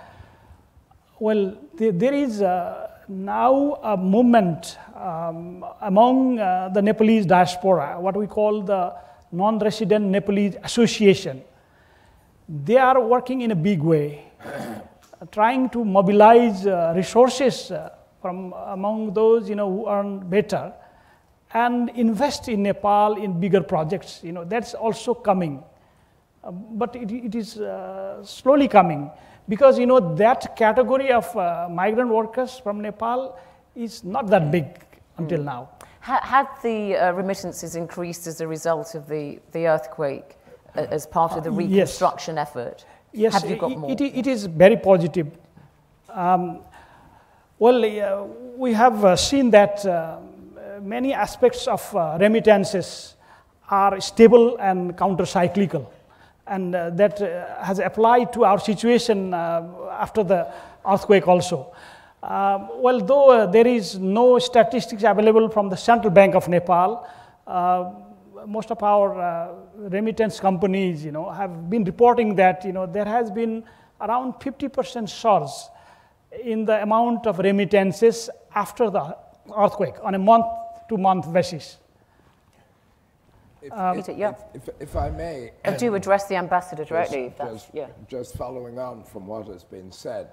well, there, there is uh, now a movement um, among uh, the Nepalese diaspora, what we call the Non-Resident Nepalese Association they are working in a big way, trying to mobilize uh, resources uh, from among those you know, who earn better and invest in Nepal in bigger projects. You know, that's also coming. Uh, but it, it is uh, slowly coming because you know that category of uh, migrant workers from Nepal is not that big until mm. now. Had the uh, remittances increased as a result of the, the earthquake? as part of the reconstruction yes. effort? Yes, Have you got more? It, it is very positive. Um, well, uh, we have uh, seen that uh, many aspects of uh, remittances are stable and counter-cyclical. And uh, that uh, has applied to our situation after the earthquake also. Um, well, though uh, there is no statistics available from the Central Bank of Nepal, uh, most of our uh, remittance companies, you know, have been reporting that, you know, there has been around 50% surge in the amount of remittances after the earthquake on a month-to-month basis. If, Um, if, yeah. if, if, I may, I do address the ambassador directly. just, just, yeah. just following on from what has been said,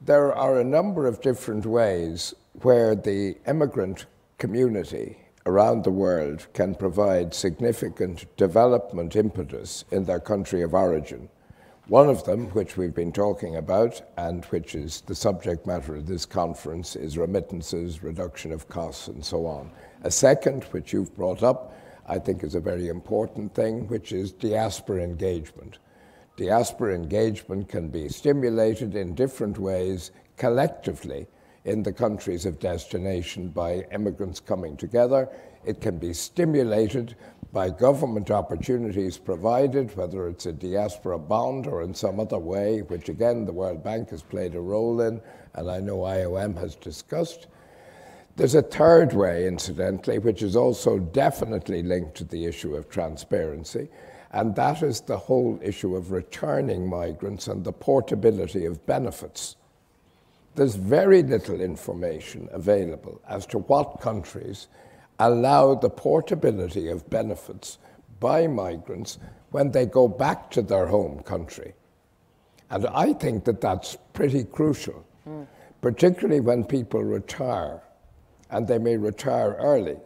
there are a number of different ways where the immigrant community around the world can provide significant development impetus in their country of origin. One of them, which we've been talking about and which is the subject matter of this conference, is remittances, reduction of costs, and so on. A second, which you've brought up, I think is a very important thing, which is diaspora engagement. Diaspora engagement can be stimulated in different ways collectively in the countries of destination by immigrants coming together. It can be stimulated by government opportunities provided, whether it's a diaspora bond or in some other way, which again the World Bank has played a role in, and I know IOM has discussed. There's a third way, incidentally, which is also definitely linked to the issue of transparency, and that is the whole issue of returning migrants and the portability of benefits. There's very little information available as to what countries allow the portability of benefits by migrants when they go back to their home country. And I think that that's pretty crucial, hmm. particularly when people retire and they may retire early.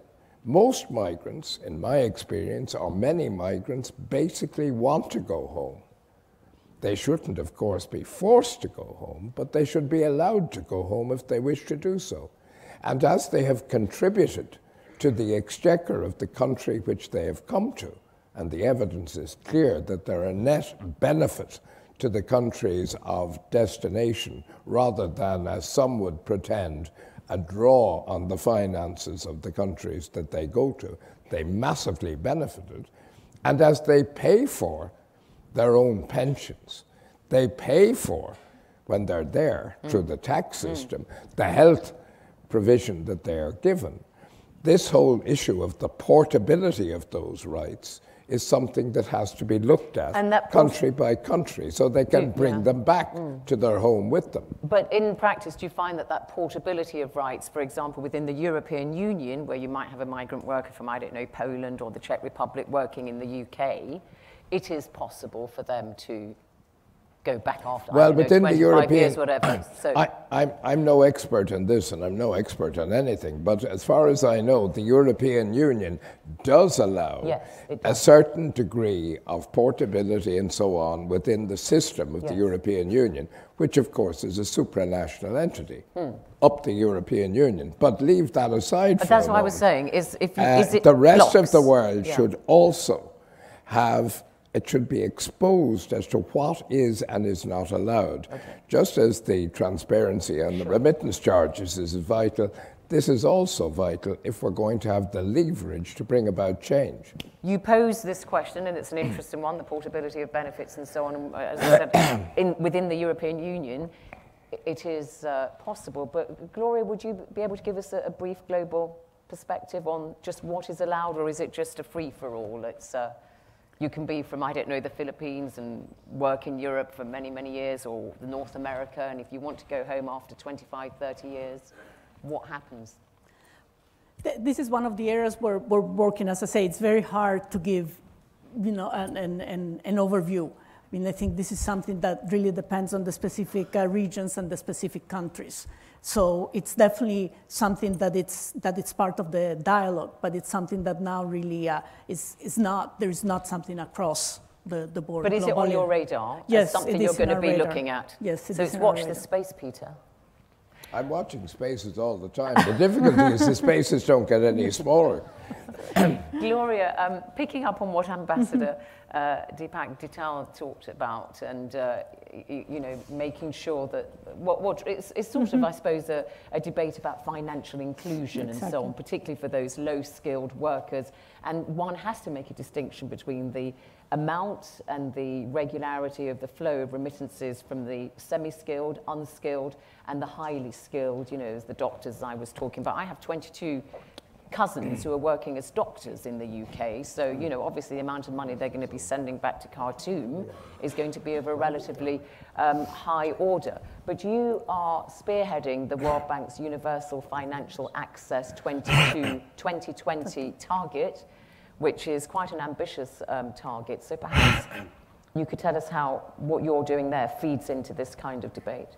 Most migrants, in my experience, or many migrants, basically want to go home. They shouldn't, of course, be forced to go home, but they should be allowed to go home if they wish to do so. And as they have contributed to the exchequer of the country which they have come to, and the evidence is clear that they're a net benefit to the countries of destination rather than, as some would pretend, a draw on the finances of the countries that they go to. They massively benefited. And as they pay for their own pensions, they pay for, when they're there hmm. through the tax hmm. system, the health provision that they are given. This whole issue of the portability of those rights is something that has to be looked at And that port- country by country so they can mm, bring yeah. them back mm. to their home with them. But in practice, do you find that that portability of rights, for example, within the European Union, where you might have a migrant worker from, I don't know, Poland or the Czech Republic working in the UK, it is possible for them to go back after, Well, don't know, within the 25 European, years, whatever. So, I, I'm, I'm no expert on this, and I'm no expert on anything. But as far as I know, the European Union does allow Yes, it a certain degree of portability and so on within the system of the European Union, which of course is a supranational entity Hmm. up the European Union. But leave that aside but for that's what I was saying, is if you, Uh, is the rest of the world Yeah. should also have it should be exposed as to what is and is not allowed. Just as the transparency and the remittance charges is vital, this is also vital if we're going to have the leverage to bring about change. You pose this question, and it's an interesting one, the portability of benefits and so on. Uh, As I said, in, within the European Union, it is uh, possible. But Gloria, would you be able to give us a, a brief global perspective on just what is allowed, or is it just a free-for-all? It's uh, you can be from, I don't know, the Philippines and work in Europe for many, many years, or North America, and if you want to go home after 25, 30 years, what happens? This is one of the areas where we're working. As I say, it's very hard to give, you know, an, an, an, overview. I mean, I think this is something that really depends on the specific uh, regions and the specific countries. So it's definitely something that it's that it's part of the dialogue, but it's something that now really uh, is is not. There is not something across the, the board. But is it on your radar? Yes, something you're going to be radar. looking at. Yes, it so it's watch the space, Peter. I'm watching spaces all the time. The difficulty is the spaces don't get any smaller. Gloria, um, picking up on what Ambassador uh, Deepak Dhital talked about, and uh, you, you, know, making sure that what, what it's, it's sort mm-hmm. of, I suppose, a, a, debate about financial inclusion exactly. and so on, particularly for those low-skilled workers. And one has to make a distinction between the amount and the regularity of the flow of remittances from the semi-skilled, unskilled, and the highly skilled, you know, as the doctors I was talking about. I have 22 cousins who are working as doctors in the UK. So, you know, obviously the amount of money they're going to be sending back to Khartoum is going to be of a relatively um, high order. But you are spearheading the World Bank's Universal Financial Access 22, 2020 target, which is quite an ambitious um, target. So perhaps you could tell us how what you're doing there feeds into this kind of debate.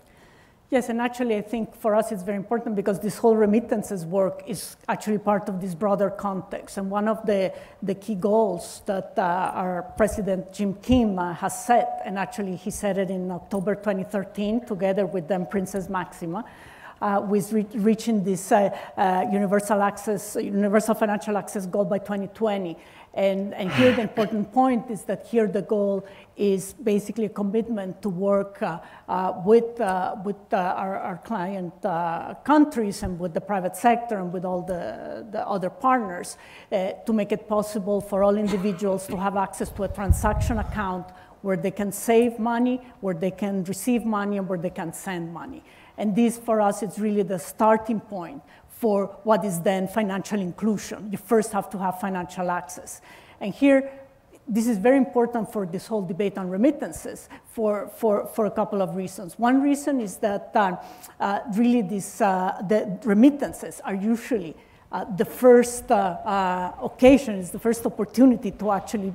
Yes, and actually, I think for us it's very important because this whole remittances work is actually part of this broader context. And one of the, the key goals that uh, our president Jim Kim uh, has set, and actually he said it in October 2013 together with then Princess Maxima, with re- reaching this uh, uh, universal access, universal financial access goal by 2020. And, and here the important point is that here the goal is basically a commitment to work uh, uh, with, uh, with uh, our, our, client uh, countries and with the private sector and with all the, the other partners uh, to make it possible for all individuals to have access to a transaction account where they can save money, where they can receive money, and where they can send money. And this, for us, is really the starting point for what is then financial inclusion. You first have to have financial access. And here, this is very important for this whole debate on remittances for, for, for a couple of reasons. One reason is that uh, uh, really this, uh, the remittances are usually uh, the first uh, uh, occasion, is the first opportunity to actually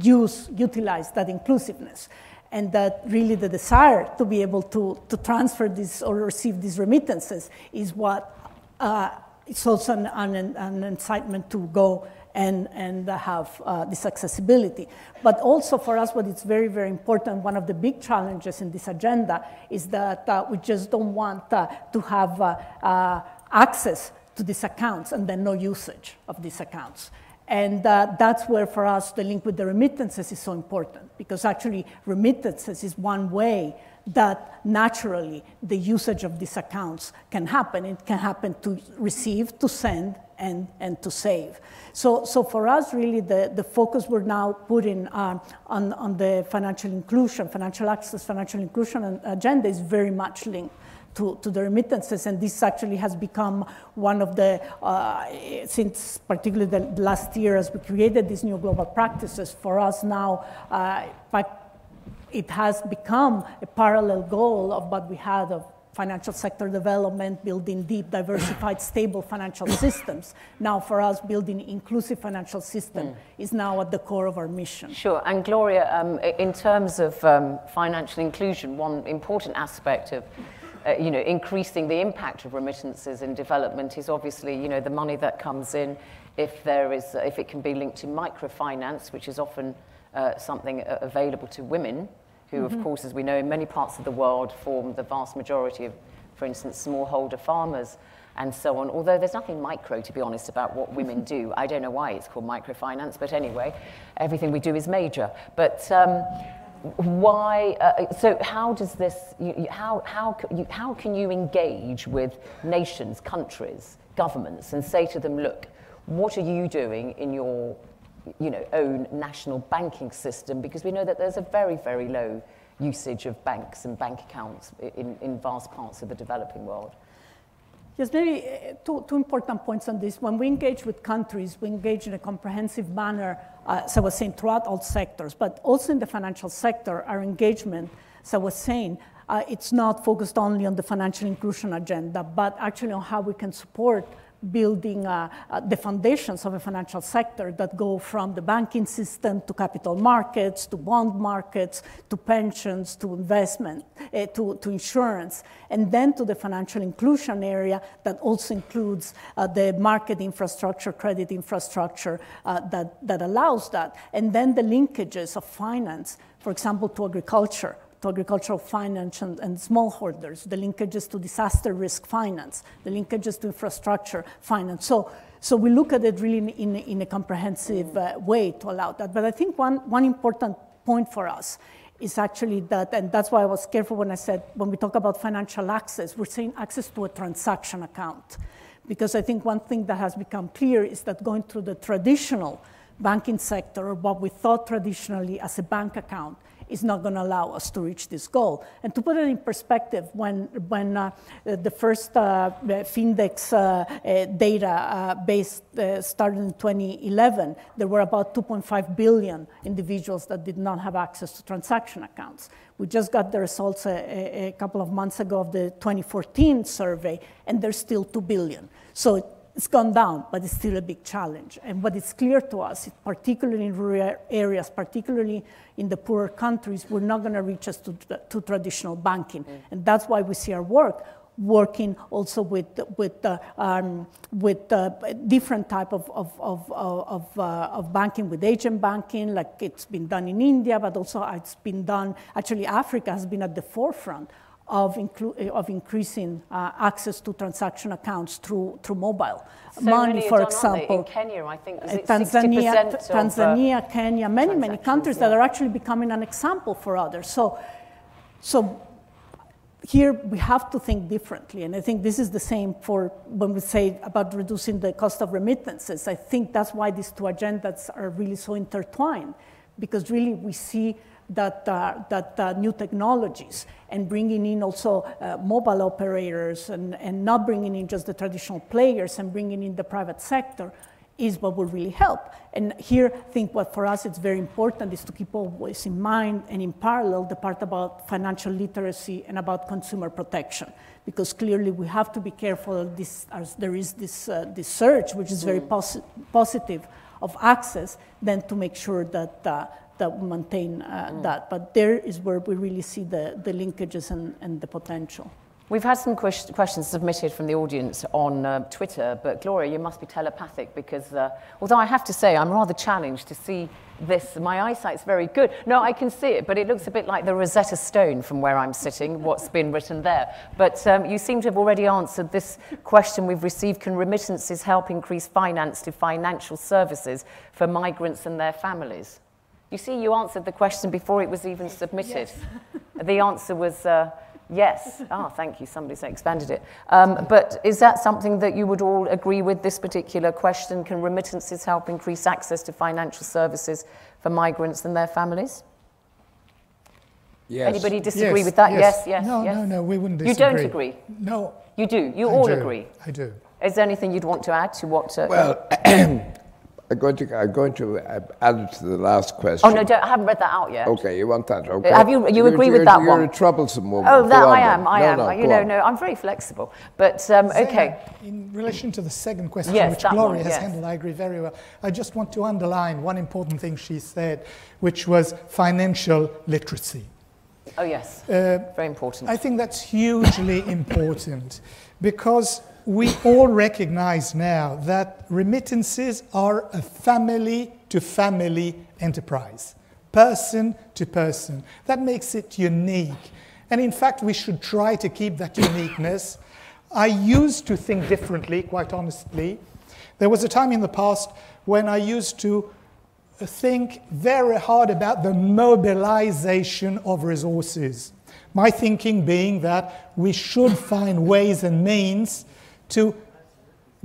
use, utilize that inclusiveness and that really the desire to be able to, to transfer this or receive these remittances is what uh, it's also an, an, an, incitement to go and, and have uh, this accessibility. But also for us, what is very, very important, one of the big challenges in this agenda is that uh, we just don't want uh, to have uh, uh, access to these accounts and then no usage of these accounts. And uh, that's where, for us, the link with the remittances is so important because actually, remittances is one way that naturally the usage of these accounts can happen. It can happen to receive, to send, and, and to save. So, so for us, really, the, the focus we're now putting uh, on, on the financial inclusion, financial access, financial inclusion agenda is very much linked to, to the remittances, and this actually has become one of the, uh, since particularly the last year as we created these new global practices, for us now, uh, it has become a parallel goal of what we had of financial sector development, building deep, diversified, stable financial systems. Now, for us, building inclusive financial system mm. is now at the core of our mission. Sure. And Gloria, um, in terms of um, financial inclusion, one important aspect of uh, you know, increasing the impact of remittances in development is obviously, you know, the money that comes in, if there is, uh, if it can be linked to microfinance, which is often uh, something uh, available to women, who, mm-hmm. of course, as we know, in many parts of the world form the vast majority of, for instance, smallholder farmers and so on. Although there's nothing micro, to be honest, about what women do. I don't know why it's called microfinance, but anyway, everything we do is major. But um, why, uh, so how does this, you, you, how, how, you, how can you engage with nations, countries, governments, and say to them, look, what are you doing in your you know, own national banking system? Because we know that there's a very, very low usage of banks and bank accounts in, in vast parts of the developing world. Yes, maybe uh, two, two important points on this. When we engage with countries, we engage in a comprehensive manner, uh, as I was saying, throughout all sectors, but also in the financial sector, our engagement, as I was saying, uh, it's not focused only on the financial inclusion agenda, but actually on how we can support building uh, uh, the foundations of a financial sector that go from the banking system to capital markets, to bond markets, to pensions, to investment, uh, to, to insurance, and then to the financial inclusion area that also includes uh, the market infrastructure, credit infrastructure uh, that, that allows that, and then the linkages of finance, for example, to agriculture to agricultural finance and, and smallholders, the linkages to disaster risk finance, the linkages to infrastructure finance. So, so we look at it really in, in, in a comprehensive uh, way to allow that. But I think one, one important point for us is actually that, and that's why I was careful when I said, when we talk about financial access, we're saying access to a transaction account. Because I think one thing that has become clear is that going through the traditional banking sector, or what we thought traditionally as a bank account, is not going to allow us to reach this goal. And to put it in perspective, when, when uh, the first uh, Findex uh, uh data uh, base uh, started in 2011, there were about 2.5 billion individuals that did not have access to transaction accounts. We just got the results a, a couple of months ago of the 2014 survey, and there's still 2 billion. So it's gone down, but it's still a big challenge. And what is clear to us, particularly in rural areas, particularly in the poorer countries, we're not going to reach us to, to traditional banking. Mm. And that's why we see our work working also with, with, uh, um, with uh, different type of, of, of, of, uh, of, banking, with agent banking, like it's been done in India, but also it's been done, actually Africa has been at the forefront of, inclu- of increasing uh, access to transaction accounts through, through mobile so money, for done, example. In Kenya, I think, uh, Tanzania, uh, Tanzania, Kenya, many, many countries yeah. that are actually becoming an example for others. So, so here we have to think differently. And I think this is the same for when we say about reducing the cost of remittances. I think that's why these two agendas are really so intertwined, because really we see that, uh, that uh, new technologies and bringing in also uh, mobile operators and, and not bringing in just the traditional players and bringing in the private sector is what will really help. And here, I think what for us it's very important is to keep always in mind and in parallel the part about financial literacy and about consumer protection. Because clearly we have to be careful this, as there is this, uh, this surge, which is very mm. posi- positive of access, then to make sure that uh, that maintain uh, mm. that. But there is where we really see the, the linkages and, and the potential. We've had some que- questions submitted from the audience on uh, Twitter, but Gloria, you must be telepathic because, uh, although I have to say, I'm rather challenged to see this. My eyesight's very good. No, I can see it, but it looks a bit like the Rosetta Stone from where I'm sitting, what's been written there. But um, you seem to have already answered this question we've received Can remittances help increase finance to financial services for migrants and their families? You see, you answered the question before it was even submitted. Yes. the answer was uh, yes. Ah, oh, thank you. Somebody's expanded it. Um, but is that something that you would all agree with, this particular question? Can remittances help increase access to financial services for migrants and their families? Yes. Anybody disagree yes, with that? Yes, yes, yes. No, yes. no, no, we wouldn't disagree. You don't agree? No. You do? You I all do. agree? I do. Is there anything you'd want to add to what... Uh, well, I'm going to, I'm going to add to the last question. Oh, no, I haven't read that out yet. Okay, you want that? Okay. Have you, you agree you're, with that you're one? You're a troublesome woman. Oh, that I am. I no, am. No, you know, on. no, I'm very flexible. But, um, okay. In relation to the second question, yes, which Gloria one, has yes. handled, I agree very well. I just want to underline one important thing she said, which was financial literacy. Oh, yes. Uh, very important. I think that's hugely important because we all recognize now that remittances are a family to family enterprise, person to person. That makes it unique. And in fact, we should try to keep that uniqueness. I used to think differently, quite honestly. There was a time in the past when I used to think very hard about the mobilization of resources. My thinking being that we should find ways and means to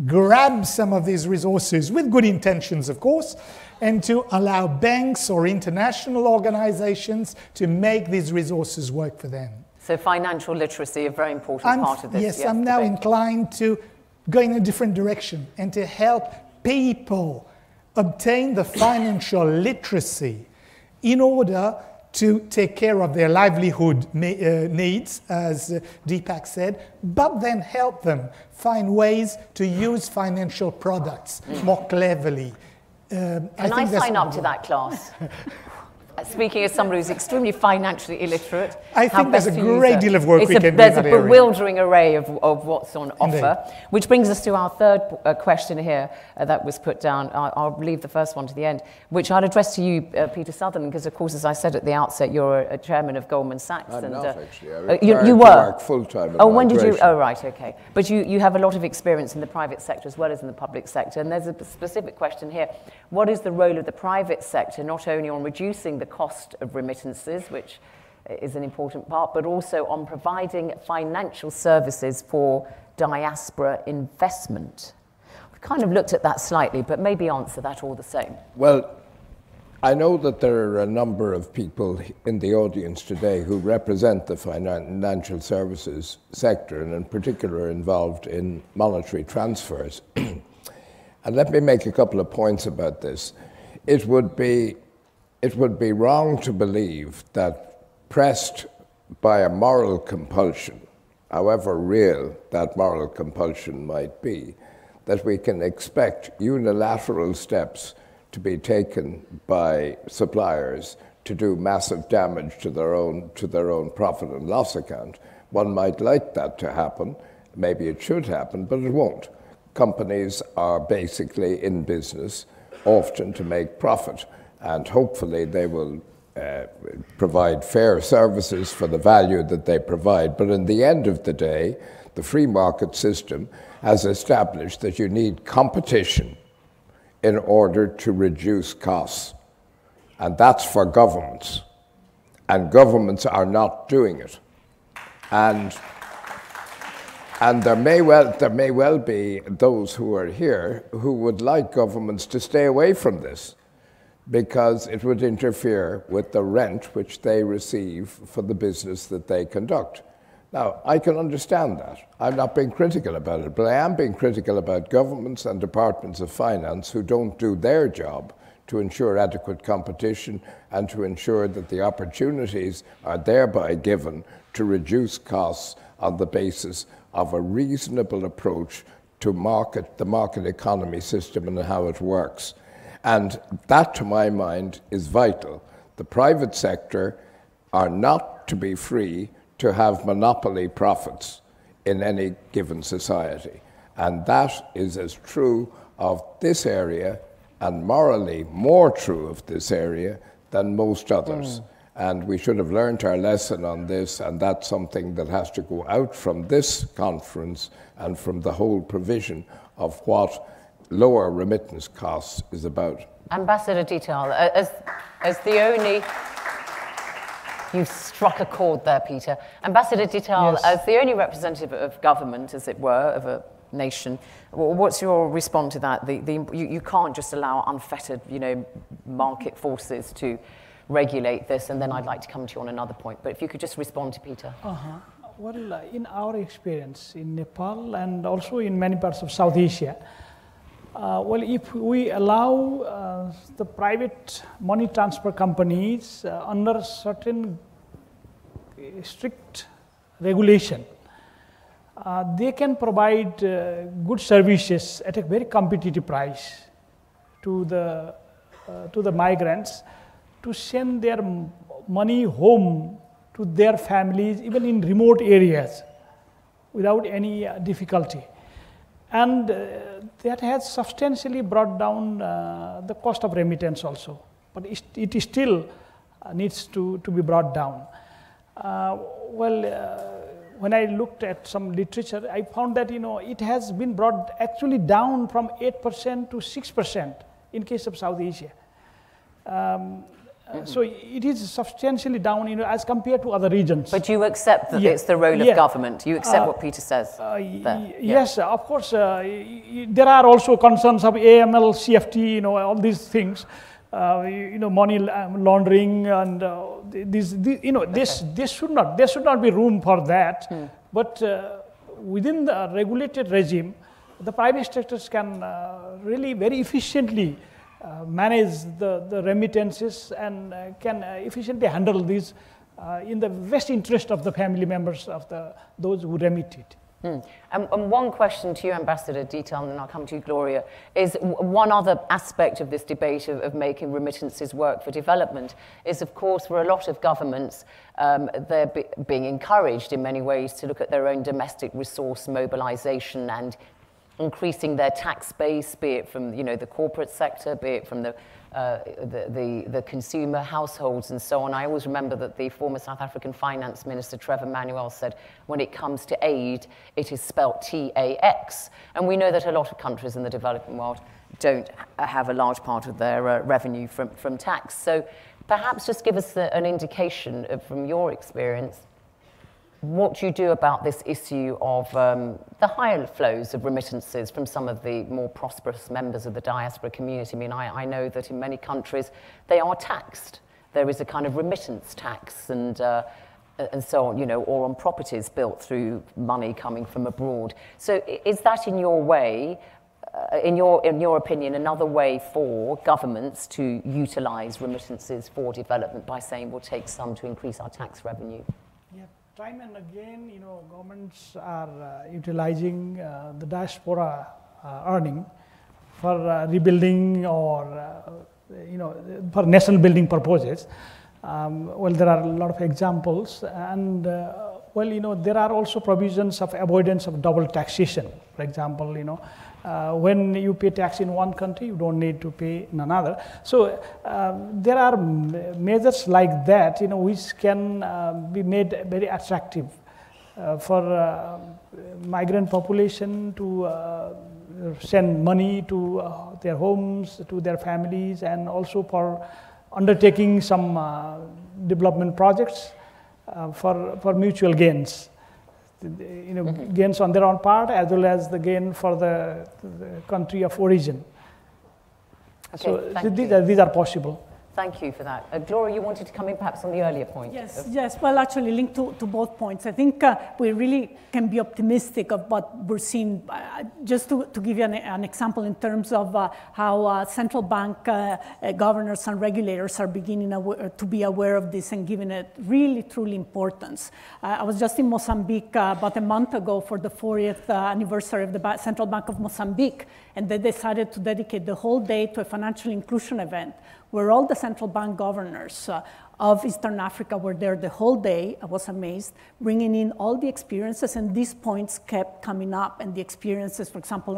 grab some of these resources with good intentions, of course, and to allow banks or international organizations to make these resources work for them. So, financial literacy, a very important I'm, part of this. Yes, yes I'm now inclined to go in a different direction and to help people obtain the financial literacy in order to take care of their livelihood uh, needs, as uh, Deepak said, but then help them find ways to use financial products more cleverly. Um, Can I, I sign up to that class? speaking as somebody who's extremely financially illiterate. I think there's a great deal of work It's we a- can do There's a that area. bewildering array of, of what's on Indeed. offer, which brings us to our third uh, question here uh, that was put down. I'll, I'll leave the first one to the end, which I'll address to you, uh, Peter Sutherland, because of course, as I said at the outset, you're a, a chairman of Goldman Sachs. I'm and, not, uh, actually. I uh, you, you were work full-time Oh, when did you? Oh, right, okay. But you, you have a lot of experience in the private sector as well as in the public sector. And there's a specific question here. What is the role of the private sector, not only on reducing the cost of remittances, which is an important part, but also on providing financial services for diaspora investment? We've kind of looked at that slightly, but maybe answer that all the same. Well, I know that there are a number of people in the audience today who represent the financial services sector and, in particular, involved in monetary transfers. and let me make a couple of points about this. It would be, it would be wrong to believe that, pressed by a moral compulsion, however real that moral compulsion might be, that we can expect unilateral steps to be taken by suppliers to do massive damage to their own to their own profit and loss account. One might like that to happen. Maybe it should happen, but it won't. Companies are basically in business often to make profit, and hopefully they will uh, provide fair services for the value that they provide. But in the end of the day, the free market system has established that you need competition in order to reduce costs. And that's for governments. And governments are not doing it. And, and there, may well, there may well be those who are here who would like governments to stay away from this because it would interfere with the rent which they receive for the business that they conduct. Now, I can understand that. I'm not being critical about it, but I am being critical about governments and departments of finance who don't do their job to ensure adequate competition and to ensure that the opportunities are thereby given to reduce costs on the basis of a reasonable approach to market, the market economy system and how it works. And that, to my mind, is vital. The private sector are not to be free to have monopoly profits in any given society. And that is as true of this area and morally more true of this area than most others. Hmm. And we should have learned our lesson on this, and that's something that has to go out from this conference and from the whole provision of what lower remittance costs is about. Ambassador Dhital, as, as the only. You've struck a chord there, Peter. Ambassador Dhital, Yes. as the only representative of government, as it were, of a nation, what's your response to that? The, the, you, you can't just allow unfettered, you know, market forces to regulate this, and then I'd like to come to you on another point. But if you could just respond to Peter. Uh-huh. Well, uh, in our experience in Nepal and also in many parts of South Asia, uh, well, if we allow uh, the private money transfer companies uh, under certain uh, strict regulation, uh, they can provide uh, good services at a very competitive price to the, to the migrants to send their money home to their families, even in remote areas, without any difficulty. And uh, that has substantially brought down uh, the cost of remittance also. But it, it still uh, needs to, to be brought down. Well, when I looked at some literature, I found that you know it has been brought actually down from 8% to 6% in case of South Asia. Um, uh, So it is substantially down you know, as compared to other regions. But you accept that Yeah. it's the role of Yeah. government. You accept Uh, what Peter says. Uh, y- there. y- Yeah. Yes, of course. Uh, y- y- there are also concerns of AML, CFT, you know, all these things. Uh, you know, money laundering and uh, th- these, these, you know, this, this should not, there should not be room for that. But uh, within the regulated regime, the private sectors can uh, really very efficiently manage the, the remittances and uh, can uh, efficiently handle these uh, in the best interest of the family members of the, those who remit it. Mm. And, and, one question to you, Ambassador Dhital, and then I'll come to you, Gloria, is one other aspect of this debate of, of, making remittances work for development is, of course, for a lot of governments, um, they're be, being encouraged in many ways to look at their own domestic resource mobilization and increasing their tax base, be it from you know, the corporate sector, be it from the, uh, the, the, the, consumer households and so on. I always remember that the former South African Finance Minister, Trevor Manuel, said when it comes to aid, it is spelt T-A-X. And we know that a lot of countries in the developing world don't have a large part of their uh, revenue from, from tax. So perhaps just give us a, an indication of, from your experience what you do about this issue of um, the higher flows of remittances from some of the more prosperous members of the diaspora community. I mean, I, I know that in many countries they are taxed. There is a kind of remittance tax and, uh, and so on, you know, or on properties built through money coming from abroad. So is that in your way, uh, in, your, in your opinion, another way for governments to utilize remittances for development by saying we'll take some to increase our tax revenue? Time and again, you know, governments are uh, utilizing uh, the diaspora uh, earning for uh, rebuilding or, uh, you know, for national building purposes. Um, well, there are a lot of examples, and uh, well, you know, there are also provisions of avoidance of double taxation. For example, you know, uh, when you pay tax in one country, you don't need to pay in another. So uh, there are measures like that, you know, which can uh, be made very attractive uh, for uh, migrant population to uh, send money to their homes, to their families, and also for undertaking some development projects for, for mutual gains you know, mm-hmm. gains on their own part as well as the gain for the, the country of origin. Okay, so these are, these are possible. Thank you for that. Uh, Gloria, you wanted to come in perhaps on the earlier point. Yes, yes. Well, actually, linked to, to both points. I think uh, we really can be optimistic of what we're seeing. Uh, just to, to give you an, an example in terms of uh, how uh, central bank uh, governors and regulators are beginning to be aware of this and giving it really, truly importance. I was just in Mozambique about a month ago for the 40th anniversary of the Central Bank of Mozambique, and they decided to dedicate the whole day to a financial inclusion event where all the central bank governors uh, of Eastern Africa were there the whole day. I was amazed, bringing in all the experiences, and these points kept coming up. And the experiences, for example,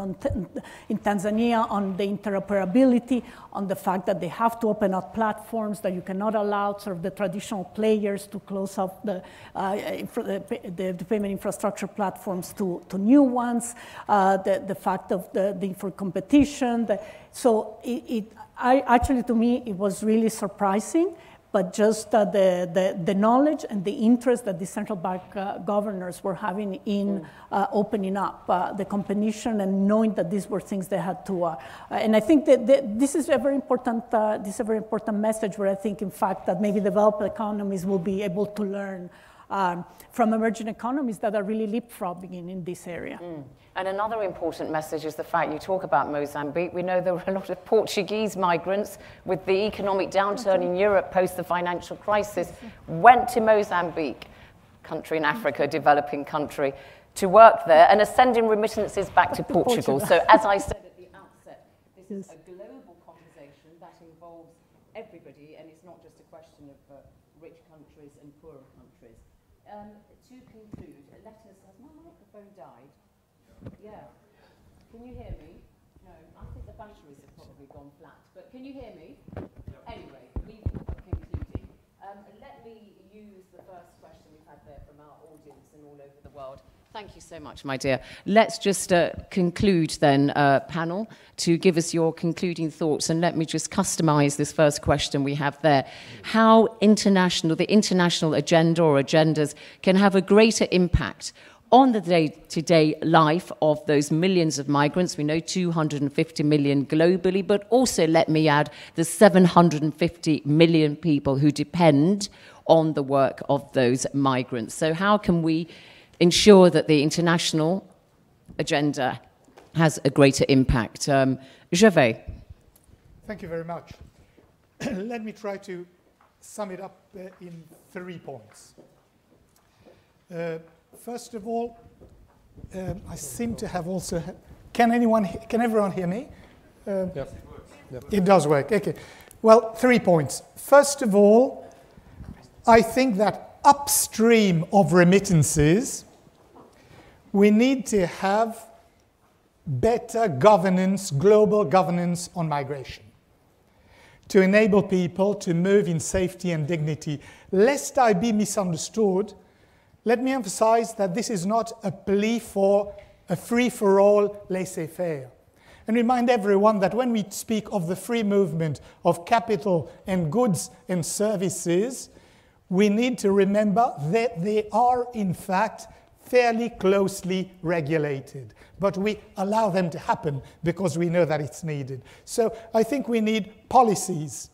in Tanzania, on the interoperability, on the fact that they have to open up platforms, that you cannot allow sort of the traditional players to close up the, uh, the, the, payment infrastructure platforms to, to new ones, uh, the, the fact of the, the for competition. The, so it, it I, actually, to me, it was really surprising but just uh, the, the, the, knowledge and the interest that the central bank uh, governors were having in uh, opening up uh, the competition and knowing that these were things they had to. Uh, and I think that, that, this is a very important. Uh, this is a very important message where I think, in fact, that maybe developed economies will be able to learn um, from emerging economies that are really leapfrogging in this area. Mm. And another important message is the fact you talk about Mozambique. We know there were a lot of Portuguese migrants with the economic downturn in Europe post the financial crisis, went to Mozambique, country in Africa, developing country, to work there and are sending remittances back to Portugal. So, as I said at the outset, this is a global conversation that involves everybody, and it's not just a question of uh, rich countries and poorer countries. Um, to conclude, let us, has my microphone died? Yeah. Can you hear me? No, I think the batteries have probably gone flat. But can you hear me? Anyway, we concluding. Um, let me use the first question we've had there from our audience and all over the world. Thank you so much, my dear. Let's just uh, conclude then, uh, panel, to give us your concluding thoughts. And let me just customize this first question we have there. How international, the international agenda or agendas can have a greater impact on the day to day life of those millions of migrants. We know 250 million globally, but also, let me add, the 750 million people who depend on the work of those migrants. So, how can we ensure that the international agenda has a greater impact? Um, Gervais. Thank you very much. let me try to sum it up uh, in three points. Uh, First of all, Um, I seem to have also. Can anyone? Can everyone hear me? Um, Yep. Yep. It does work. Okay. Well, three points. First of all, I think that upstream of remittances, we need to have better governance, global governance on migration to enable people to move in safety and dignity. Lest I be misunderstood, let me emphasize that this is not a plea for a free for all laissez faire. And remind everyone that when we speak of the free movement of capital and goods and services, we need to remember that they are, in fact, fairly closely regulated. But we allow them to happen because we know that it's needed. So I think we need policies,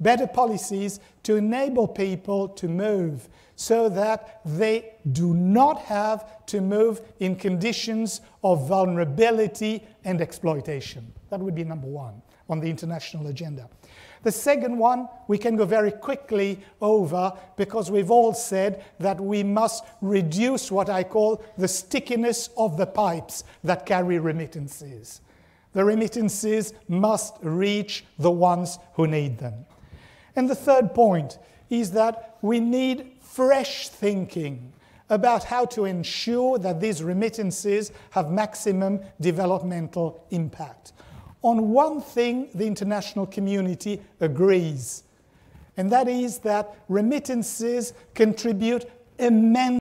better policies to enable people to move so that they do not have to move in conditions of vulnerability and exploitation. That would be number one on the international agenda. The second one we can go very quickly over because we've all said that we must reduce what I call the stickiness of the pipes that carry remittances. The remittances must reach the ones who need them. And the third point is that we need fresh thinking about how to ensure that these remittances have maximum developmental impact. On one thing, the international community agrees, and that is that remittances contribute immensely.